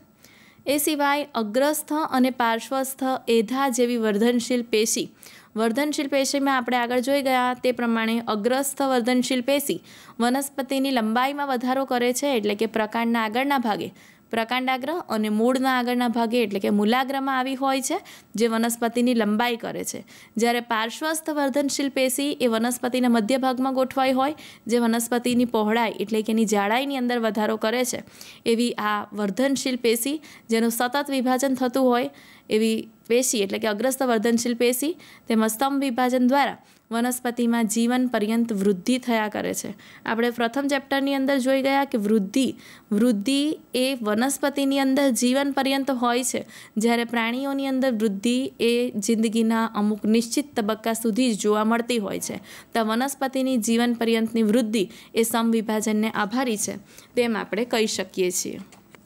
એ સિવાય અગ્રસ્થ અને પાર્શ્વસ્થ એધા જેવી વર્ધનશીલ પેશી. વર્ધનશીલ પેશીમાં આપણે આગળ જોઈ ગયા, તે પ્રમાણે અગ્રસ્થ વર્ધનશીલ પેશી વનસ્પતિની લંબાઈમાં વધારો કરે છે, એટલે કે પ્રકાંડના આગળના ભાગે. પ્રકાંડાગ્ર અને મૂળના આગળના ભાગે, એટલે કે મૂલાગ્રમાં આવી હોય છે, જે વનસ્પતિની લંબાઈ કરે છે. જ્યારે પાર્શ્વસ્થ વર્ધનશીલ પેશી એ વનસ્પતિના મધ્ય ભાગમાં ગોઠવાઈ હોય, જે વનસ્પતિની પહોળાઈ, એટલે કે એની જાડાઈની અંદર વધારો કરે છે. એવી આ વર્ધનશીલ પેશી, જેનું સતત વિભાજન થતું હોય, એવી પેશી, એટલે કે અગ્રસ્ત વર્ધનશીલ પેશી, તેમાં સ્તંભ વિભાજન દ્વારા વનસ્પતિમાં જીવન પર્યંત વૃદ્ધિ થયા કરે છે. આપણે પ્રથમ ચેપ્ટરની અંદર જોઈ ગયા કે વૃદ્ધિ વૃદ્ધિ એ વનસ્પતિની અંદર જીવન પર્યંત હોય છે. જ્યારે પ્રાણીઓની અંદર વૃદ્ધિ એ જિંદગીના અમુક નિશ્ચિત તબક્કા સુધી જ જોવા મળતી હોય છે. તો વનસ્પતિની જીવન પર્યંતની વૃદ્ધિ એ સમવિભાજનને આભારી છે. તેમ આપણે કહી શકીએ છીએ.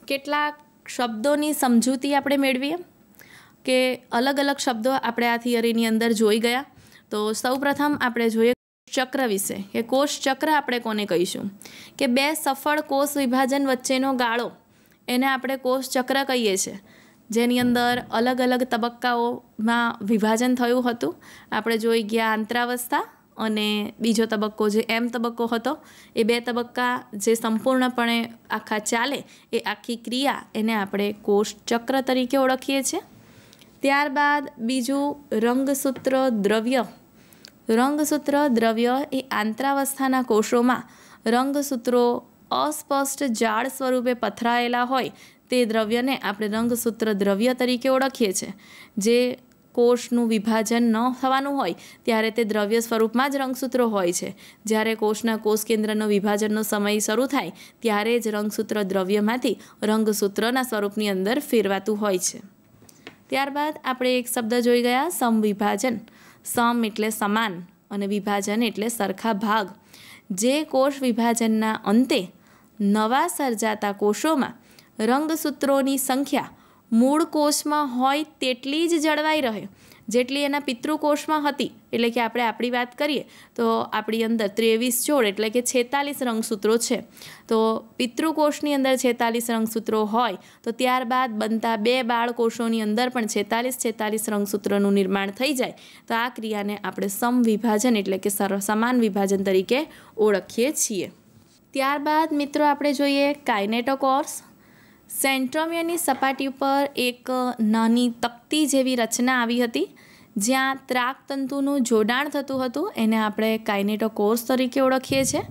કેટલાક શબ્દોની સમજૂતી આપણે મેળવીએ? કે અલગ અલગ શબ્દો આપણે આ થિયરીની અંદર જોઈ ગયા? તો સૌપ્રથમ આપણે જોઈએ ચક્ર વિશે કે કોષ ચક્ર આપણે કોને કહીશું? કે બે સફળ કોષ વિભાજન વચ્ચેનો ગાળો, એને આપણે કોષ ચક્ર કહીએ છીએ. જેની અંદર અલગ અલગ તબક્કાઓમાં વિભાજન થયું હતું. આપણે જોઈ ગયા આંતરાવસ્થા અને બીજો તબક્કો જે એમ તબક્કો હતો, એ બે તબક્કા જે સંપૂર્ણપણે આખા ચાલે, એ આખી ક્રિયા એને આપણે કોષ ચક્ર તરીકે ઓળખીએ છીએ. ત્યારબાદ બીજું રંગસૂત્ર દ્રવ્ય રંગસૂત્ર, દ્રવ્ય એ આંતરાવસ્થાના કોષોમાં. રંગસૂત્રો અસ્પષ્ટ જાળ સ્વરૂપે પથરાયેલા હોય તે દ્રવ્યને આપણે રંગસૂત્ર દ્રવ્ય તરીકે ઓળખીએ છીએ જે કોષનું વિભાજન ન થવાનું હોય ત્યારે તે દ્રવ્ય સ્વરૂપમાં જ રંગસૂત્રો હોય છે. જ્યારે કોષના કોષ કેન્દ્રનો વિભાજનનો સમય શરૂ થાય ત્યારે જ રંગસૂત્ર દ્રવ્યમાંથી રંગસૂત્રના સ્વરૂપની અંદર ફેરવાતું હોય છે. ત્યારબાદ આપણે એક શબ્દ જોઈ ગયા, સમવિભાજન. સમ એટલે સમાન અને વિભાજન એટલે સરખા ભાગ. જે કોષ વિભાજનના અંતે નવા સર્જાતા કોષોમાં રંગસૂત્રોની સંખ્યા મૂળ કોષમાં હોય તેટલી જ જળવાઈ રહે. જેટલી એના પિતૃકોષમાં હતી, એટલે કે આપણે આપણી વાત કરીએ, તો આપણી અંદર ત્રેવીસ જોડ એટલે કે છેતાલીસ રંગસૂત્રો છે. તો પિતૃકોષની અંદર છેતાલીસ રંગસૂત્રો હોય, તો ત્યારબાદ બનતા બે બાળકોષોની અંદર પણ છેતાલીસ છેતાલીસ રંગસૂત્રોનું નિર્માણ થઈ જાય. તો આ ક્રિયાને આપણે સમવિભાજન એટલે કે સમાન વિભાજન તરીકે ઓળખીએ છીએ. ત્યારબાદ મિત્રો આપણે જોઈએ કાઇનેટોકોર્સ. સેન્ટ્રોમિયરની સપાટી ઉપર એક નાની તકતી જેવી રચના આવી હતી, જ્યાં ત્રાકતંતુનું જોડાણ થતું હતું. એને આપણે કાઇનેટોકોર્સ તરીકે ઓળખીએ છીએ,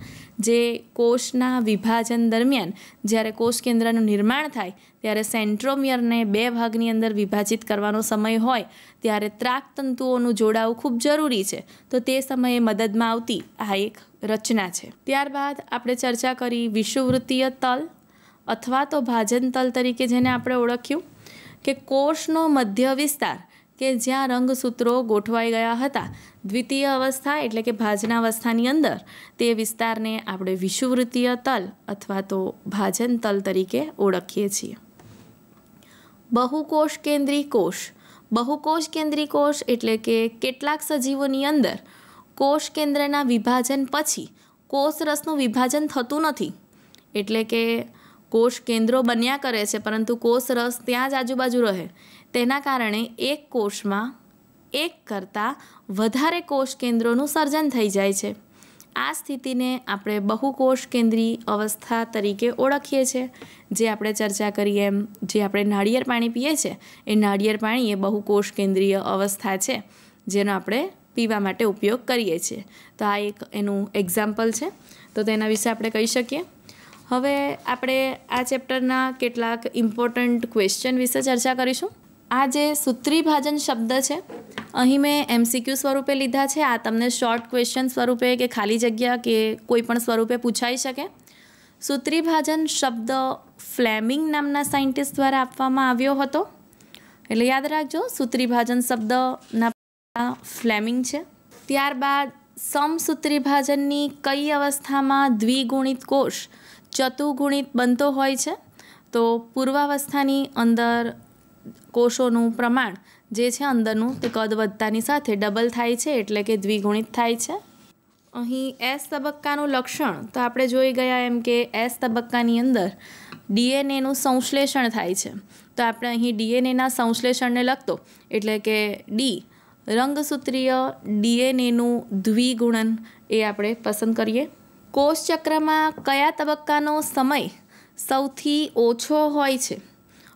જે કોષના વિભાજન દરમિયાન જ્યારે કોષ કેન્દ્રનું નિર્માણ થાય, ત્યારે સેન્ટ્રોમિયરને બે ભાગની અંદર વિભાજિત કરવાનો સમય હોય, ત્યારે ત્રાકતંતુઓનું જોડાવું ખૂબ જરૂરી છે. તો તે સમયે મદદમાં આવતી આ એક રચના છે. ત્યારબાદ આપણે ચર્ચા કરી વિષુવૃત્તીય તલ. અથવા તો ભાજન તલ તરીકે જેને આપણે ઓળખ્યું, કે કોષનો મધ્ય વિસ્તાર, કે જ્યાં રંગસૂત્રો ગોઠવાઈ ગયા હતા, દ્વિતીય અવસ્થા એટલે કે ભાજના અવસ્થાની અંદર, તે વિસ્તારને આપણે વિષુવૃત્તીય તલ અથવા તો ભાજન તલ તરીકે ઓળખીએ છીએ. બહુકોષ કેન્દ્રી કોષ. બહુકોષ કેન્દ્રી કોષ એટલે કે કેટલાક સજીવોની અંદર, કોષ કેન્દ્રના વિભાજન પછી કોષ રસનું વિભાજન થતું નથી. એટલે કે કોષ કેન્દ્રો બન્યા કરે છે, પરંતુ કોષ રસ ત્યાં જ આજુબાજુ રહે. તેના કારણે એક કોષમાં એક કરતાં વધારે કોષ કેન્દ્રોનું સર્જન થઈ જાય છે. આ સ્થિતિને આપણે બહુકોષ કેન્દ્રી અવસ્થા તરીકે ઓળખીએ છીએ. જે આપણે ચર્ચા કરીએ એમ, જે આપણે નાળિયેર પાણી પીએ છીએ, એ નાળિયેર પાણી એ બહુકોષ કેન્દ્રીય અવસ્થા છે, જેનો આપણે પીવા માટે ઉપયોગ કરીએ છીએ. તો આ એક એનું એક્ઝામ્પલ છે. તો તેના વિશે આપણે કહી શકીએ? હવે આપણે આ ચેપ્ટરના કેટલાક ઇમ્પોર્ટન્ટ ક્વેશ્ચન વિશે ચર્ચા કરીશું. આ જે સૂત્રીભાજન શબ્દ છે, અહીં મેં એમસીક્યુ સ્વરૂપે લીધા છે. આ તમને શોર્ટ ક્વેશ્ચન સ્વરૂપે કે ખાલી જગ્યા કે કોઈ પણ સ્વરૂપે પૂછાઈ શકે. સૂત્રીભાજન શબ્દ ફ્લેમિંગ નામના સાયન્ટિસ્ટ દ્વારા આપવામાં આવ્યો હતો. એટલે યાદ રાખજો, સૂત્રીભાજન શબ્દના ફ્લેમિંગ છે. ત્યારબાદ સમસૂત્રીભાજનની કઈ અવસ્થામાં દ્વિગુણિત કોષ ચતુગુણિત બનતો હોય છે, તો પૂર્વાવસ્થાની અંદર કોષોનું પ્રમાણ જે છે અંદરનું તે કદ વધતાની સાથે ડબલ થાય છે, એટલે કે દ્વિગુણિત થાય છે. અહીં એસ તબક્કાનું લક્ષણ, તો આપણે જોઈ ગયા એમ કે એસ તબક્કાની અંદર ડીએનએનું સંશ્લેષણ થાય છે. તો આપણે અહીં ડીએનએના સંશ્લેષણને લખતો, એટલે કે ડી, રંગસૂત્રીય ડીએનએનું દ્વિગુણન એ આપણે પસંદ કરીએ. કોષચક્રમાં કયા તબક્કાનો સમય સૌથી ઓછો હોય છે?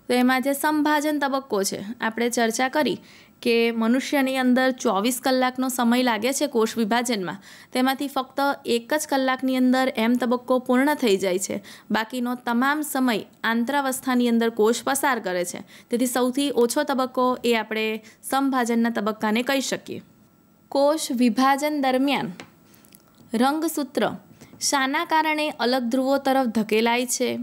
તો એમાં જે સંભાજન તબક્કો છે, આપણે ચર્ચા કરી કે મનુષ્યની અંદર ચોવીસ કલાકનો સમય લાગે છે કોષ વિભાજનમાં. તેમાંથી ફક્ત એક જ કલાકની અંદર એમ તબક્કો પૂર્ણ થઈ જાય છે. બાકીનો તમામ સમય આંતરાવસ્થાની અંદર કોષ પસાર કરે છે. તેથી સૌથી ઓછો તબક્કો એ આપણે સંભાજનના તબક્કાને કહી શકીએ. કોષ વિભાજન દરમિયાન રંગસૂત્ર શાના કારણે અલગ ધ્રુવો તરફ ધકેલાય છે.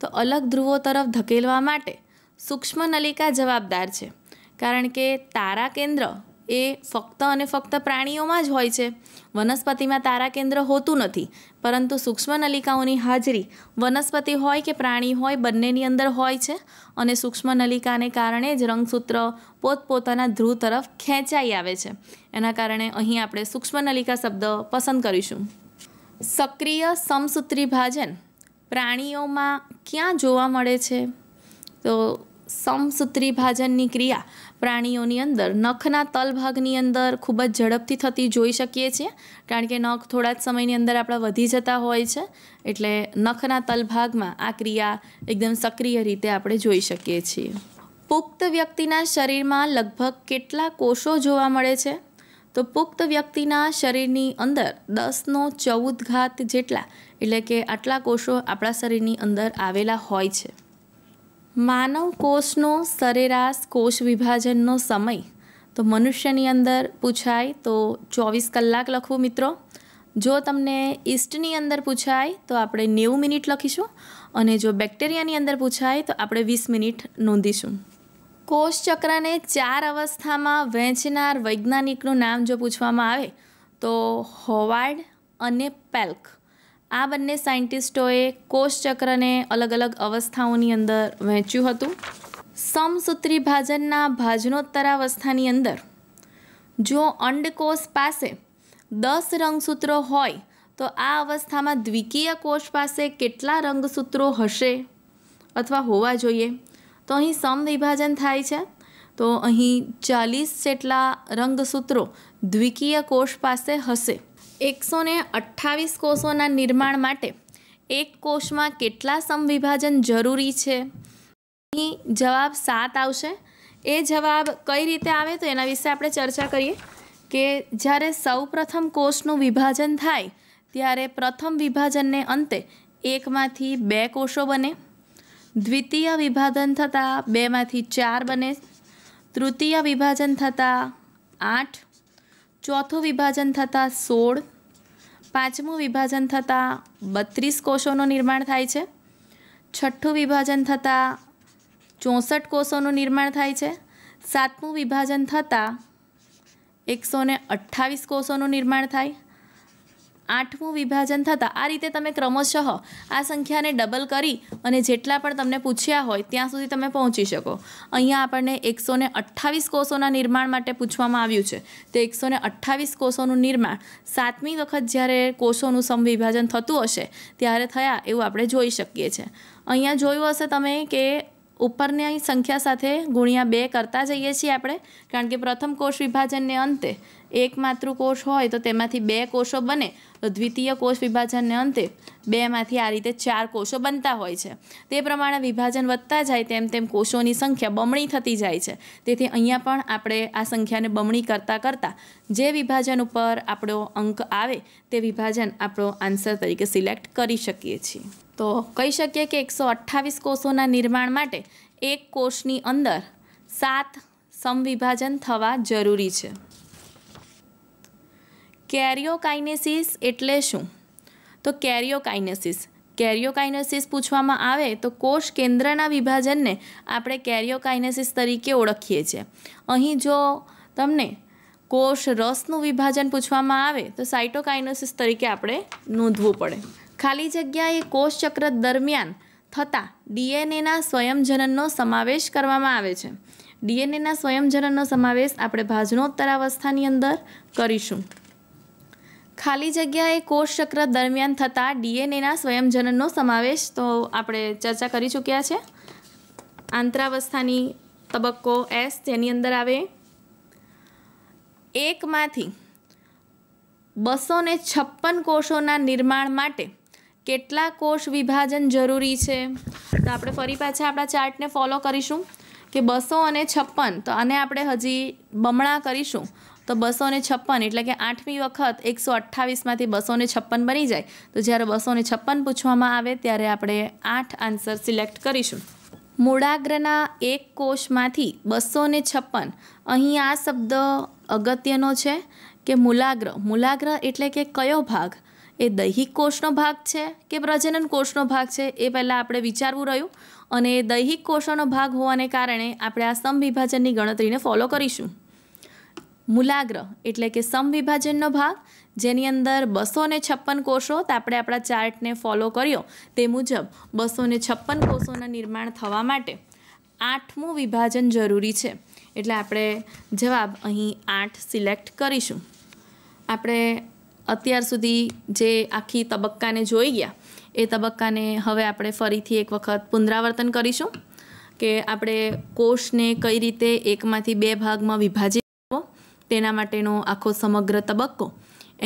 તો અલગ ધ્રુવો તરફ ધકેલવા માટે સૂક્ષ્મ નલિકા જવાબદાર છે. કારણ કે તારા કેન્દ્ર એ ફક્ત અને ફક્ત પ્રાણીઓમાં જ હોય છે. વનસ્પતિમાં તારા કેન્દ્ર હોતું નથી. પરંતુ સૂક્ષ્મ નલિકાઓની હાજરી વનસ્પતિ હોય કે પ્રાણી હોય બંનેની અંદર હોય છે અને સૂક્ષ્મ નલિકાને કારણે જ રંગસૂત્ર પોતપોતાના ધ્રુવ તરફ ખેંચાઈ આવે છે. એના કારણે અહીં આપણે સૂક્ષ્મ નલિકા શબ્દ પસંદ કરીશું. સક્રિય સમસૂત્રી ભાજન પ્રાણીઓમાં ક્યાં જોવા મળે છે? તો સમસૂત્રી ભાજનની ક્રિયા પ્રાણીઓની અંદર, નખના તલભાગની અંદર ખૂબ જ ઝડપથી થતી જોઈ શકીએ છીએ, કારણ કે નખ થોડા જ સમયની અંદર આપણા વધી જતા હોય છે, એટલે નખના તલભાગમાં આ ક્રિયા એકદમ સક્રિય રીતે આપણે જોઈ શકીએ છીએ. પુખ્ત વ્યક્તિના શરીરમાં લગભગ કેટલા કોષો જોવા મળે છે? તો પુખ્ત વ્યક્તિના શરીરની અંદર દસનો ચૌદ ઘાત જેટલા એટલે કે આટલા કોષો આપણા શરીરની અંદર આવેલા હોય છે. માનવ કોષનો સરેરાશ કોષ વિભાજનનો સમય તો મનુષ્યની અંદર પૂછાય તો ચોવીસ કલાક લખવું મિત્રો. જો તમને ઈસ્ટની અંદર પૂછાય તો આપણે નેવું મિનિટ લખીશું અને જો બેક્ટેરિયાની અંદર પૂછાય તો આપણે વીસ મિનિટ નોંધીશું. કોષ ચક્રને ચાર અવસ્થામાં વહેંચનાર વૈજ્ઞાનિકનું નામ જો પૂછવામાં આવે, તો હોવાર્ડ અને પેલ્ક. આ બંને સાયન્ટિસ્ટોએ કોષચક્રને અલગ અલગ અવસ્થાઓની અંદર વહેંચ્યું હતું. સમસૂત્રી ભાજનના ભાજનોત્તરાવસ્થાની અંદર, જો અંડકોષ પાસે દસ રંગસૂત્રો હોય, તો આ અવસ્થામાં દ્વિકીય કોષ પાસે કેટલા રંગસૂત્રો હશે? અથવા હોવા જોઈએ? તો અહીં સમવિભાજન થાય છે. તો અહીં ચાલીસ જેટલા રંગસૂત્રો દ્વિકીય કોષ પાસે હશે. એકસો ને અઠ્ઠાવીસ કોષોના નિર્માણ માટે એક કોષમાં કેટલા સમવિભાજન જરૂરી છે? અહીં જવાબ સાત આવશે. એ જવાબ કઈ રીતે આવે તો એના વિશે આપણે ચર્ચા કરીએ કે જ્યારે સૌ પ્રથમ કોષનું વિભાજન થાય, ત્યારે પ્રથમ વિભાજનને અંતે એકમાંથી બે કોષો બને. દ્વિતીય વિભાજન થતાં બેમાંથી ચાર બને. તૃતીય વિભાજન થતાં આઠ. ચોથું વિભાજન થતાં સોળ. પાંચમું વિભાજન થતાં બત્રીસ કોષોનું નિર્માણ થાય છે. છઠ્ઠું વિભાજન થતાં ચોસઠ કોષોનું નિર્માણ થાય છે. સાતમું વિભાજન થતાં એકસો અઠ્ઠાવીસ કોષોનું નિર્માણ થાય. આઠમું વિભાજન થતાં આ રીતે તમે ક્રમશઃ આ સંખ્યાને ડબલ કરી અને જેટલા પણ તમને પૂછ્યા હોય ત્યાં સુધી તમે પહોંચી શકો. અહીંયા આપણને એકસો ને અઠ્ઠાવીસ કોષોના નિર્માણ માટે પૂછવામાં આવ્યું છે. તો એકસો ને અઠ્ઠાવીસ કોષોનું નિર્માણ સાતમી વખત જ્યારે કોષોનું સમવિભાજન થતું હશે ત્યારે થયા એવું આપણે જોઈ શકીએ છીએ. અહીંયા જોયું હશે તમે કે ઉપરની સંખ્યા સાથે ગુણ્યા બે કરતા જઈએ છીએ આપણે, કારણ કે પ્રથમ કોષ વિભાજનને અંતે એક માતૃકોષ હોય તો તેમાંથી બે કોષો બને. તો દ્વિતીય કોષ વિભાજનને અંતે બેમાંથી આ રીતે ચાર કોષો બનતા હોય છે. તે પ્રમાણે વિભાજન વધતા જાય તેમ તેમ કોષોની સંખ્યા બમણી થતી જાય છે. તેથી અહીંયા પણ આપણે આ સંખ્યાને બમણી કરતાં કરતાં જે વિભાજન ઉપર આપણો અંક આવે તે વિભાજન આપણો આન્સર તરીકે સિલેક્ટ કરી શકીએ છીએ. તો કહી શકીએ કે એકસો અઠ્ઠાવીસ કોષોના નિર્માણ માટે એક કોષની અંદર સાત સમવિભાજન થવા જરૂરી છે. કેરિયોકાઇનેસિસ એટલે શું? તો કેરિયોકાઇનેસિસ. કેરિયોકાઇનેસિસ પૂછવામાં આવે તો કોષ કેન્દ્રના વિભાજનને આપણે કેરિયોકાઇનેસિસ તરીકે ઓળખીએ છીએ. અહીં જો તમને કોષ રસનું વિભાજન પૂછવામાં આવે તો સાઇટોકાઇનેસિસ તરીકે આપણે નોંધવું પડે. ખાલી જગ્યાએ કોષચક્ર દરમિયાન થતા ડીએનએના સ્વયંજનનનો સમાવેશ કરવામાં આવે છે. ડીએનએના સ્વયંજનનનો સમાવેશ આપણે ભાજનોત્તરાવસ્થાની અંદર કરીશું. ખાલી જગ્યાએ કોષચક્ર દરમિયાન થતા ડીએનએના સ્વયંજનનનો સમાવેશ તો આપણે ચર્ચા કરી ચૂક્યા છે. આંતરાવસ્થાની તબક્કો એસ તેની અંદર આવે. એકમાંથી બસો ને છપ્પન કોષોના નિર્માણ માટે કેટલા કોષ વિભાજન જરૂરી છે? તો આપણે ફરી પાછા આપણા ચાર્ટને ફોલો કરીશું કે બસો અને છપ્પન, તો આને આપણે હજી બમણા કરીશું. તો બસો ને છપ્પન એટલે કે આઠમી વખત એકસો અઠ્ઠાવીસમાંથી બસો ને છપ્પન બની જાય. તો જ્યારે બસો ને છપ્પન પૂછવામાં આવે ત્યારે આપણે આઠ આન્સર સિલેક્ટ કરીશું. મૂળાગ્રના એક કોષમાંથી બસો ને છપ્પન, અહીં આ શબ્દ અગત્યનો છે કે મૂલાગ્ર. મૂલાગ્ર એટલે કે કયો ભાગ? એ દૈહિક કોષનો ભાગ છે કે પ્રજનન કોષનો ભાગ છે એ પહેલાં આપણે વિચારવું રહ્યું. અને એ દૈહિક કોષોનો ભાગ હોવાને કારણે આપણે આ સમવિભાજનની ગણતરીને ફોલો કરીશું. મૂલાગ્ર એટલે કે સમવિભાજનનો ભાગ, જેની અંદર બસો ને છપ્પન કોષો તો આપણે આપણા ચાર્ટને ફોલો કર્યો. તે મુજબ બસો ને છપ્પન કોષોના નિર્માણ થવા માટે આઠમું વિભાજન જરૂરી છે. એટલે આપણે જવાબ અહીં આઠ સિલેક્ટ કરીશું. આપણે અત્યાર સુધી જે આખી તબક્કાને જોઈ ગયા, એ તબક્કાને હવે આપણે ફરીથી એક વખત પુનરાવર્તન કરીશું કે આપણે કોષને કઈ રીતે એકમાંથી બે ભાગમાં વિભાજિત કરવો તેના માટેનો આખો સમગ્ર તબક્કો.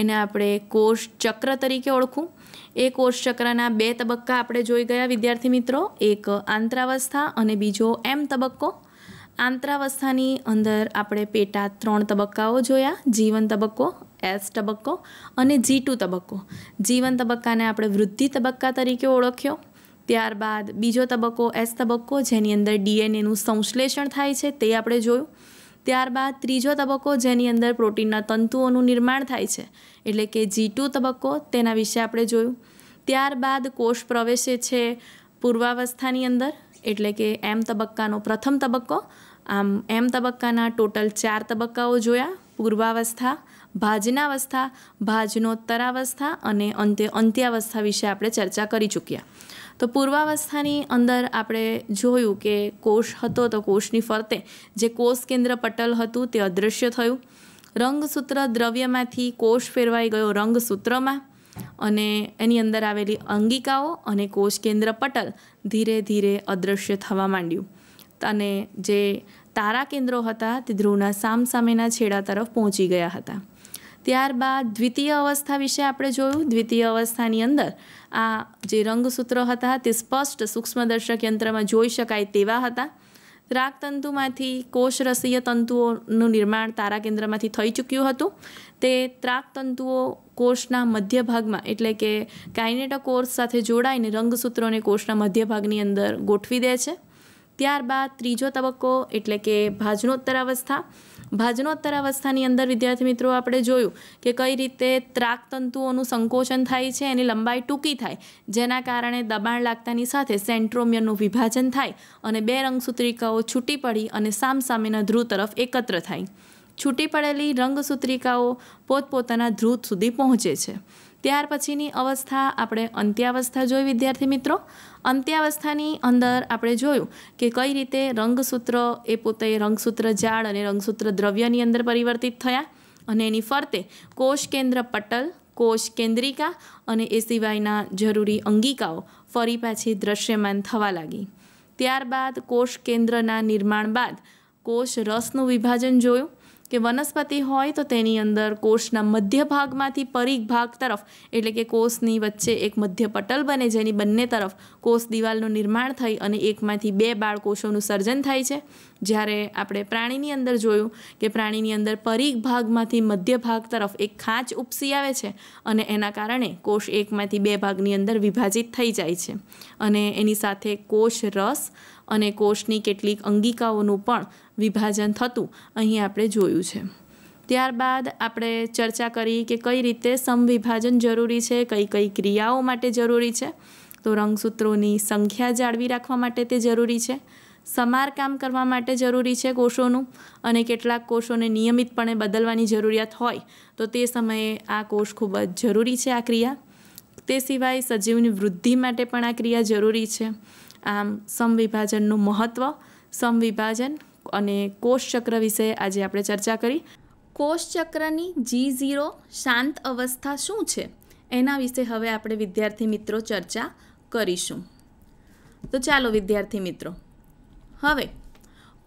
એને આપણે કોષ ચક્ર તરીકે ઓળખું. એ કોષ ચક્રના બે તબક્કા આપણે જોઈ ગયા, વિદ્યાર્થી મિત્રો. એક આંતરાવસ્થા અને બીજો એમ તબક્કો. આંતરાવસ્થાની અંદર આપણે પેટા ત્રણ તબક્કાઓ જોયા, જીવન તબક્કો એસ તબક્કો અને જી ટુ તબક્કો. જીવન તબક્કાને આપણે વૃદ્ધિ તબક્કા તરીકે ઓળખ્યો. ત્યારબાદ બીજો તબક્કો એસ તબક્કો, જેની અંદર ડીએનએનું સંશ્લેષણ થાય છે તે આપણે જોયું. ત્યારબાદ ત્રીજો તબક્કો, જેની અંદર પ્રોટીનના તંતુઓનું નિર્માણ થાય છે. એટલે કે જી ટુ તબક્કો, તેના વિશે આપણે જોયું. ત્યારબાદ કોષ પ્રવેશે છે પૂર્વાવસ્થાની અંદર, એટલે કે એમ તબક્કાનો પ્રથમ તબક્કો. આમ એમ તબક્કાના ટોટલ ચાર તબક્કાઓ જોયા. પૂર્વાવસ્થા ભાજનાવસ્થા ભાજનોત્તરાવસ્થા અને અંતે અંત્યાવસ્થા વિશે આપણે ચર્ચા કરી ચૂક્યા. તો પૂર્વાવસ્થાની અંદર આપણે જોયું કે કોષ હતો તો કોષની ફરતે જે કોષ કેન્દ્ર પટલ હતું તે અદૃશ્ય થયું. રંગસૂત્ર દ્રવ્યમાંથી કોષ ફેરવાઈ ગયો રંગસૂત્રમાં અને એની અંદર આવેલી અંગિકાઓ અને કોષ કેન્દ્ર પટલ ધીરે ધીરે અદૃશ્ય થવા માંડ્યું. અને જે તારા કેન્દ્રો હતા તે ધ્રુવના સામસામેના છેડા તરફ પહોંચી ગયા હતા. ત્યારબાદ દ્વિતીય અવસ્થા વિશે આપણે જોયું. દ્વિતીય અવસ્થાની અંદર આ જે રંગસૂત્રો હતા તે સ્પષ્ટ સૂક્ષ્મદર્શક યંત્રમાં જોઈ શકાય તેવા હતા. ત્રાકતંતુમાંથી કોષરસીય તંતુઓનું નિર્માણ તારા કેન્દ્રમાંથી થઈ ચૂક્યું હતું. તે ત્રાકતંતુઓ કોષના મધ્ય ભાગમાં એટલે કે કાઇનેટોકોર્સ સાથે જોડાઈને રંગસૂત્રોને કોષના મધ્ય ભાગની અંદર ગોઠવી દે છે. ત્યારબાદ ત્રીજો તબક્કો, એટલે કે ભાજનોત્તર અવસ્થા ભાજનોત્તર અવસ્થાની અંદર, વિદ્યાર્થી મિત્રો, આપણે જોયું કે કઈ રીતે ત્રાકતંતુઓનું સંકોચન થાય છે, એની લંબાઈ ટૂંકી થાય, જેના કારણે દબાણ લાગતાની સાથે સેન્ટ્રોમિયરનું વિભાજન થાય અને બે રંગસૂત્રિકાઓ છૂટી પડી અને સામસામેના ધ્રુવ તરફ એકત્ર થાય. છૂટી પડેલી રંગસૂત્રિકાઓ પોતપોતાના ધ્રુવ સુધી પહોંચે છે. ત્યાર પછીની અવસ્થા આપણે અંત્યાવસ્થા જોઈ, વિદ્યાર્થી મિત્રો. અંત્યાવસ્થાની અંદર આપણે જોયું કે કઈ રીતે રંગસૂત્ર, એ પોતે રંગસૂત્ર જાળ અને રંગસૂત્ર દ્રવ્યની અંદર પરિવર્તિત થયા અને એની ફરતે કોષ કેન્દ્ર પટલ, કોષ કેન્દ્રિકા અને એ સિવાયના જરૂરી અંગિકાઓ ફરી પાછી દ્રશ્યમાન થવા લાગી. ત્યારબાદ કોષ કેન્દ્રના નિર્માણ બાદ કોષ રસનું વિભાજન જોયું. કે વનસ્પતિ હોય તો તેની અંદર કોષના મધ્ય ભાગમાંથી પરિઘ ભાગ તરફ, એટલે કે કોષની વચ્ચે એક મધ્ય પટલ બને જેની બંને તરફ કોષ દિવાલનું નિર્માણ થઈ અને એકમાંથી બે બાળ કોષોનું સર્જન થાય છે. જ્યારે આપણે પ્રાણીની અંદર જોયું કે પ્રાણીની અંદર પરિઘ ભાગમાંથી મધ્ય ભાગ તરફ એક ખાંચ ઉપસી આવે છે અને એના કારણે કોષ એકમાંથી બે ભાગની અંદર વિભાજિત થઈ જાય છે. અને એની સાથે કોષ રસ અને કોષની કેટલીક અંગિકાઓનું પણ વિભાજન થતું, અહીં આપણે જોયું છે. ત્યારબાદ આપણે ચર્ચા કરી કે કઈ રીતે સમવિભાજન જરૂરી છે, કઈ કઈ ક્રિયાઓ માટે જરૂરી છે. તો રંગસૂત્રોની સંખ્યા જાળવી રાખવા માટે તે જરૂરી છે. સમારકામ કરવા માટે જરૂરી છે કોષોનું અને કેટલાક કોષોને નિયમિતપણે બદલવાની જરૂરિયાત હોય તો તે સમયે આ કોષ ખૂબ જ જરૂરી છે, આ ક્રિયા. તે સિવાય સજીવની વૃદ્ધિ માટે પણ આ ક્રિયા જરૂરી છે. આમ, સમવિભાજનનું મહત્ત્વ સમવિભાજન અને કોષચક્ર વિશે આજે આપણે ચર્ચા કરી. કોષચક્રની જી ઝીરો શાંત અવસ્થા શું છે? એના વિશે હવે આપણે વિદ્યાર્થી મિત્રો ચર્ચા કરીશું. તો ચાલો વિદ્યાર્થી મિત્રો, હવે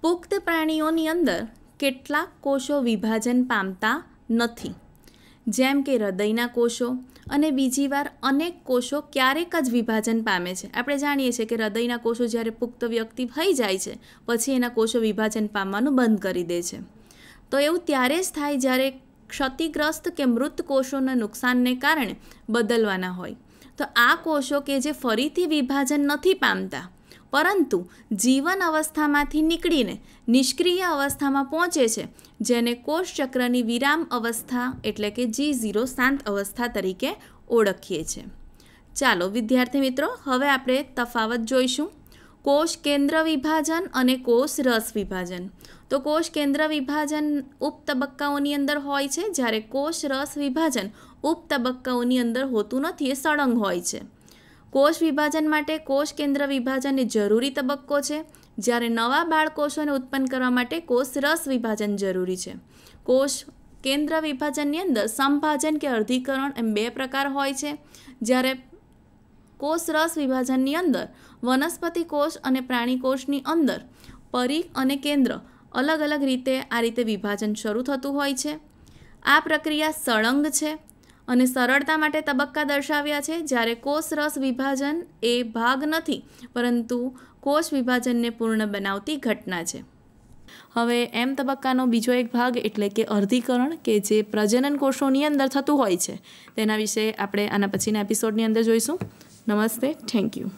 પુખ્ત પ્રાણીઓની અંદર કેટલાક કોષો વિભાજન પામતા નથી. જેમ કે હૃદયના કોષો અને બીજી વાર અનેક કોષો ક્યારેક જ વિભાજન પામે છે. આપણે જાણીએ છીએ કે હૃદયના કોષો જ્યારે પુખ્ત વ્યક્તિ થઈ જાય છે, પછી એના કોષો વિભાજન પામવાનું બંધ કરી દે છે. તો એવું ત્યારે જ થાય જ્યારે ક્ષતિગ્રસ્ત કે મૃત કોષોના નુકસાનને કારણે બદલવાના હોય. તો આ કોષો કે જે ફરીથી વિભાજન નથી પામતા પરંતુ જીવન અવસ્થામાંથી નીકળીને નિષ્ક્રિય અવસ્થામાં પહોંચે છે, જેને કોષચક્રની વિરામ અવસ્થા એટલે કે જી ઝીરો શાંત અવસ્થા તરીકે ઓળખીએ છીએ ચાલો, વિદ્યાર્થી મિત્રો, હવે આપણે તફાવત જોઈશું. કોષ કેન્દ્ર વિભાજન અને કોષ રસ વિભાજન. તો કોષ કેન્દ્ર વિભાજન ઉપ તબક્કાઓની અંદર હોય છે. જ્યારે કોષ રસ વિભાજન ઉપ તબક્કાઓની અંદર હોતું નથી, એ સળંગ હોય છે. કોષ વિભાજન માટે કોષ કેન્દ્ર વિભાજન એ જરૂરી તબક્કો છે. જ્યારે નવા બાળકોષોને ઉત્પન્ન કરવા માટે કોષ રસ વિભાજન જરૂરી છે. કોષ કેન્દ્ર વિભાજનની અંદર સંભાજન કે અર્ધીકરણ એમ બે પ્રકાર હોય છે. જ્યારે કોષ રસ વિભાજનની અંદર વનસ્પતિ કોષ અને પ્રાણી કોષની અંદર પરી અને કેન્દ્ર અલગ અલગ રીતે આ રીતે વિભાજન શરૂ થતું હોય છે. આ પ્રક્રિયા સળંગ છે. અને સરળતા માટે તબક્કા દર્શાવ્યા છે. જ્યારે કોષ રસ વિભાજન એ ભાગ નથી, પરંતુ કોષ વિભાજનને પૂર્ણ બનાવતી ઘટના છે. હવે એમ તબક્કાનો બીજો એક ભાગ, એટલે કે અર્ધીકરણ, કે જે પ્રજનન કોષોની અંદર થતું હોય છે. તેના વિશે આપણે આના પછીના એપિસોડની અંદર જોઈશું. નમસ્તે થેન્ક યુ